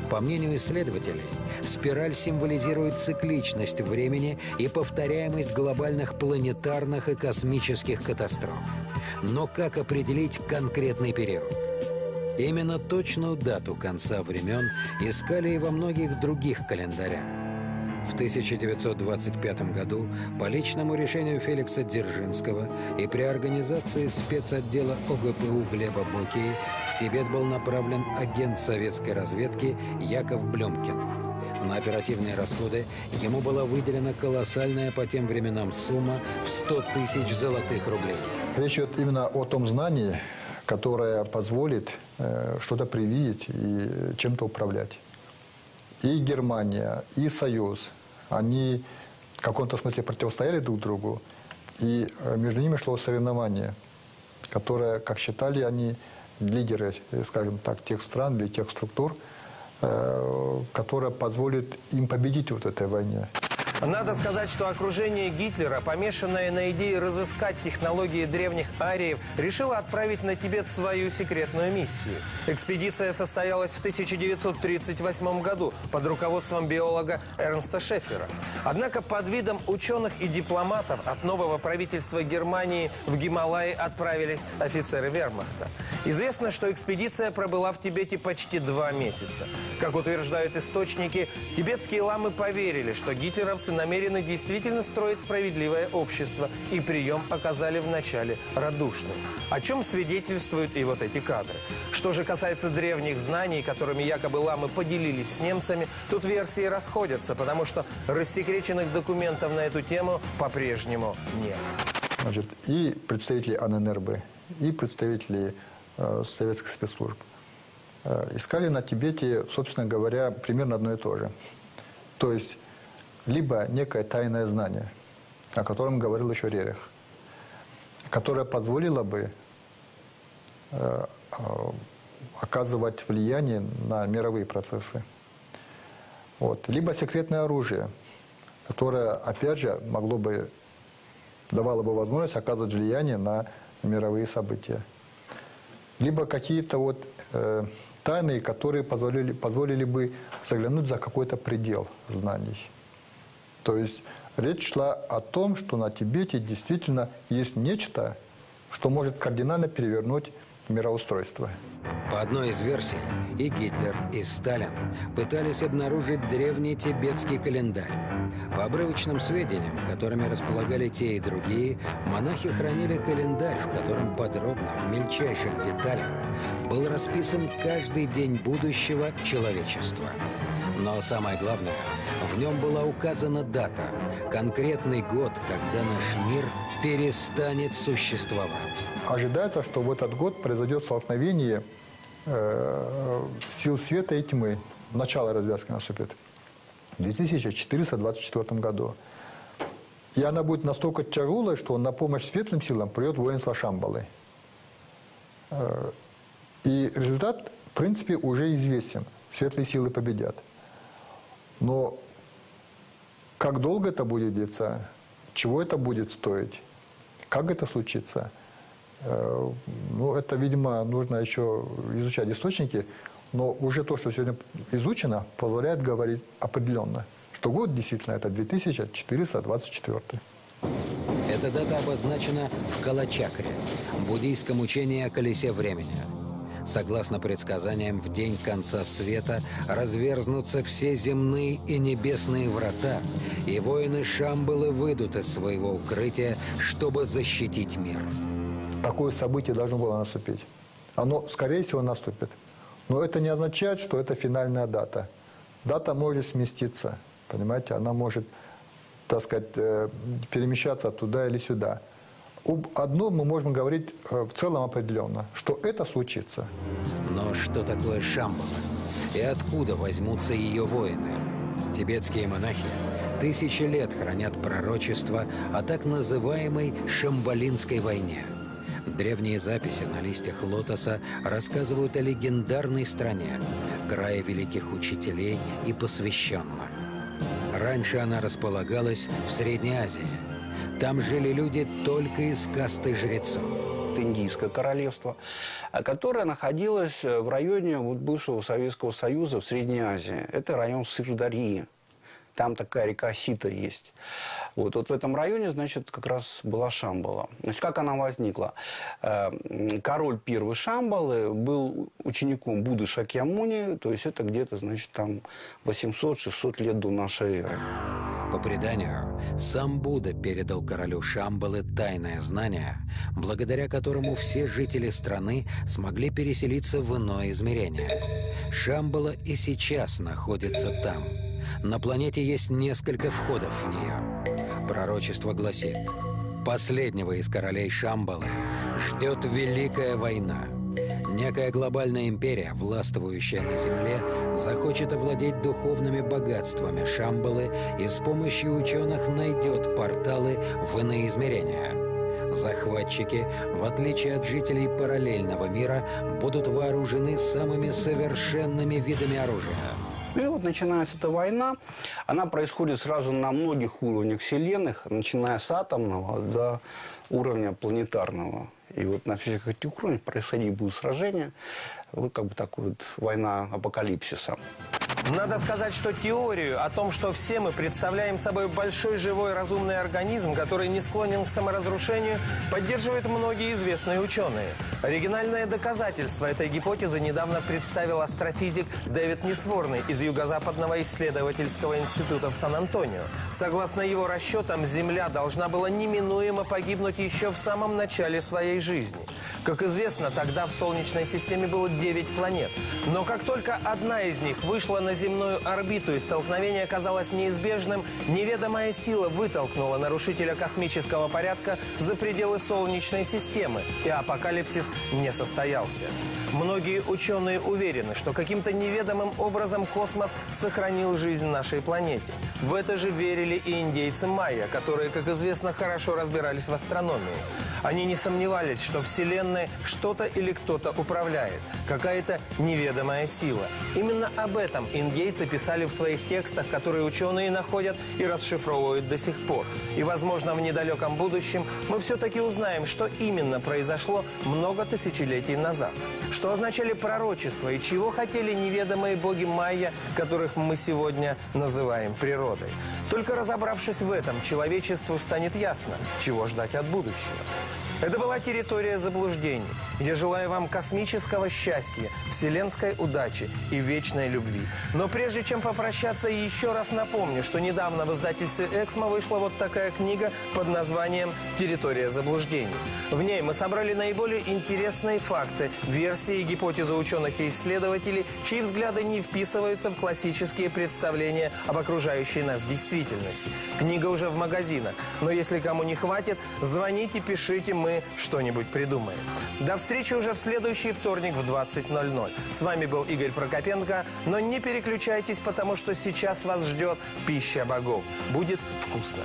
По мнению исследователей, спираль символизирует цикличность времени и повторяемость глобальных планетарных и космических катастроф. Но как определить конкретный период? Именно точную дату конца времен искали и во многих других календарях. В 1925 году по личному решению Феликса Дзержинского и при организации спецотдела ОГПУ Глеба Боки в Тибет был направлен агент советской разведки Яков Блюмкин. На оперативные расходы ему была выделена колоссальная по тем временам сумма в 100 тысяч золотых рублей. Речь идет именно о том знании, которое позволит э, что-то привидеть и чем-то управлять. И Германия, и Союз, они в каком-то смысле противостояли друг другу, и э, между ними шло соревнование, которое, как считали они, лидеры, э, скажем так, тех стран или тех структур, которое позволит им победить вот этой войне. Надо сказать, что окружение Гитлера, помешанное на идее разыскать технологии древних ариев, решило отправить на Тибет свою секретную миссию. Экспедиция состоялась в 1938 году под руководством биолога Эрнста Шефера. Однако под видом ученых и дипломатов от нового правительства Германии в Гималаи отправились офицеры вермахта. Известно, что экспедиция пробыла в Тибете почти два месяца. Как утверждают источники, тибетские ламы поверили, что гитлеровцы намерены действительно строить справедливое общество, и прием оказали вначале радушным. О чем свидетельствуют и вот эти кадры. Что же касается древних знаний, которыми якобы ламы поделились с немцами, тут версии расходятся, потому что рассекреченных документов на эту тему по-прежнему нет. Значит, и представители АННРБ, и представители э, советских спецслужб э, искали на Тибете, собственно говоря, примерно одно и то же. То есть либо некое тайное знание, о котором говорил еще Рерих, которое позволило бы э, э, оказывать влияние на мировые процессы. Вот. Либо секретное оружие, которое, опять же, могло бы, давало бы возможность оказывать влияние на мировые события. Либо какие-то вот э, тайны, которые позволили, позволили бы заглянуть за какой-то предел знаний. То есть речь шла о том, что на Тибете действительно есть нечто, что может кардинально перевернуть мироустройство. По одной из версий, и Гитлер, и Сталин пытались обнаружить древний тибетский календарь. По обрывочным сведениям, которыми располагали те и другие, монахи хранили календарь, в котором подробно, в мельчайших деталях, был расписан каждый день будущего человечества. Но самое главное, в нем была указана дата, конкретный год, когда наш мир перестанет существовать. Ожидается, что в этот год произойдет столкновение э, сил света и тьмы. Начало развязки наступит в 2424 году. И она будет настолько тяжелой, что на помощь светлым силам придет воинство Шамбалы. Э, и результат, в принципе, уже известен. Светлые силы победят. Но как долго это будет длиться, чего это будет стоить, как это случится, э, ну, это, видимо, нужно еще изучать источники, но уже то, что сегодня изучено, позволяет говорить определенно, что год действительно это 2424. Эта дата обозначена в Калачакре, буддийском учении о колесе времени – Согласно предсказаниям, в день конца света разверзнутся все земные и небесные врата, и воины Шамбалы выйдут из своего укрытия, чтобы защитить мир. Такое событие должно было наступить. Оно, скорее всего, наступит. Но это не означает, что это финальная дата. Дата может сместиться, понимаете, она может, так сказать, э, перемещаться туда или сюда. Об одном мы можем говорить э, в целом определенно, что это случится. Но что такое Шамбала? И откуда возьмутся ее воины? Тибетские монахи тысячи лет хранят пророчество о так называемой Шамбалинской войне. Древние записи на листьях лотоса рассказывают о легендарной стране, крае великих учителей и посвященных. Раньше она располагалась в Средней Азии. Там жили люди только из касты жрецов. Индийское королевство, которое находилось в районе вот бывшего Советского Союза в Средней Азии. Это район Сырдарьи. Там такая река Сита есть. Вот, вот в этом районе, значит, как раз была Шамбала. Значит, как она возникла? Э, король первый Шамбалы был учеником Будды Шакьямуни, то есть это где-то, значит, там 800-600 лет до нашей эры. По преданию, сам Будда передал королю Шамбалы тайное знание, благодаря которому все жители страны смогли переселиться в иное измерение. Шамбала и сейчас находится там. На планете есть несколько входов в нее. Пророчество гласит, последнего из королей Шамбалы ждет Великая война. Некая глобальная империя, властвующая на Земле, захочет овладеть духовными богатствами Шамбалы и с помощью ученых найдет порталы в иные измерения. Захватчики, в отличие от жителей параллельного мира, будут вооружены самыми совершенными видами оружия. И вот начинается эта война. Она происходит сразу на многих уровнях вселенных, начиная с атомного до уровня планетарного. И вот на всех этих уровнях происходить будут сражения. Вот как бы такая вот война апокалипсиса. Надо сказать, что теорию о том, что все мы представляем собой большой живой разумный организм, который не склонен к саморазрушению, поддерживают многие известные ученые. Оригинальное доказательство этой гипотезы недавно представил астрофизик Дэвид Несворный из Юго-Западного исследовательского института в Сан-Антонио. Согласно его расчетам, Земля должна была неминуемо погибнуть еще в самом начале своей жизни. Как известно, тогда в Солнечной системе было 9 планет. Но как только одна из них вышла на земную орбиту и столкновение оказалось неизбежным, неведомая сила вытолкнула нарушителя космического порядка за пределы Солнечной системы, и апокалипсис не состоялся. Многие ученые уверены, что каким-то неведомым образом космос сохранил жизнь нашей планете. В это же верили и индейцы майя, которые, как известно, хорошо разбирались в астрономии. Они не сомневались, что Вселенной что-то или кто-то управляет, какая-то неведомая сила. Именно об этом индейцы писали в своих текстах, которые ученые находят и расшифровывают до сих пор. И, возможно, в недалеком будущем мы все-таки узнаем, что именно произошло много тысячелетий назад. Что означали пророчества и чего хотели неведомые боги майя, которых мы сегодня называем природой. Только разобравшись в этом, человечеству станет ясно, чего ждать от будущего. Это была территория заблуждений. Я желаю вам космического счастья, вселенской удачи и вечной любви. Но прежде чем попрощаться, еще раз напомню, что недавно в издательстве «Эксмо» вышла вот такая книга под названием «Территория заблуждений». В ней мы собрали наиболее интересные факты, версии и гипотезы ученых и исследователей, чьи взгляды не вписываются в классические представления об окружающей нас действительности. Книга уже в магазинах, но если кому не хватит, звоните, пишите, мы что-нибудь придумаем. До встречи уже в следующий вторник в 20.00. С вами был Игорь Прокопенко, но не переключайтесь, потому что сейчас вас ждет пища богов. Будет вкусно.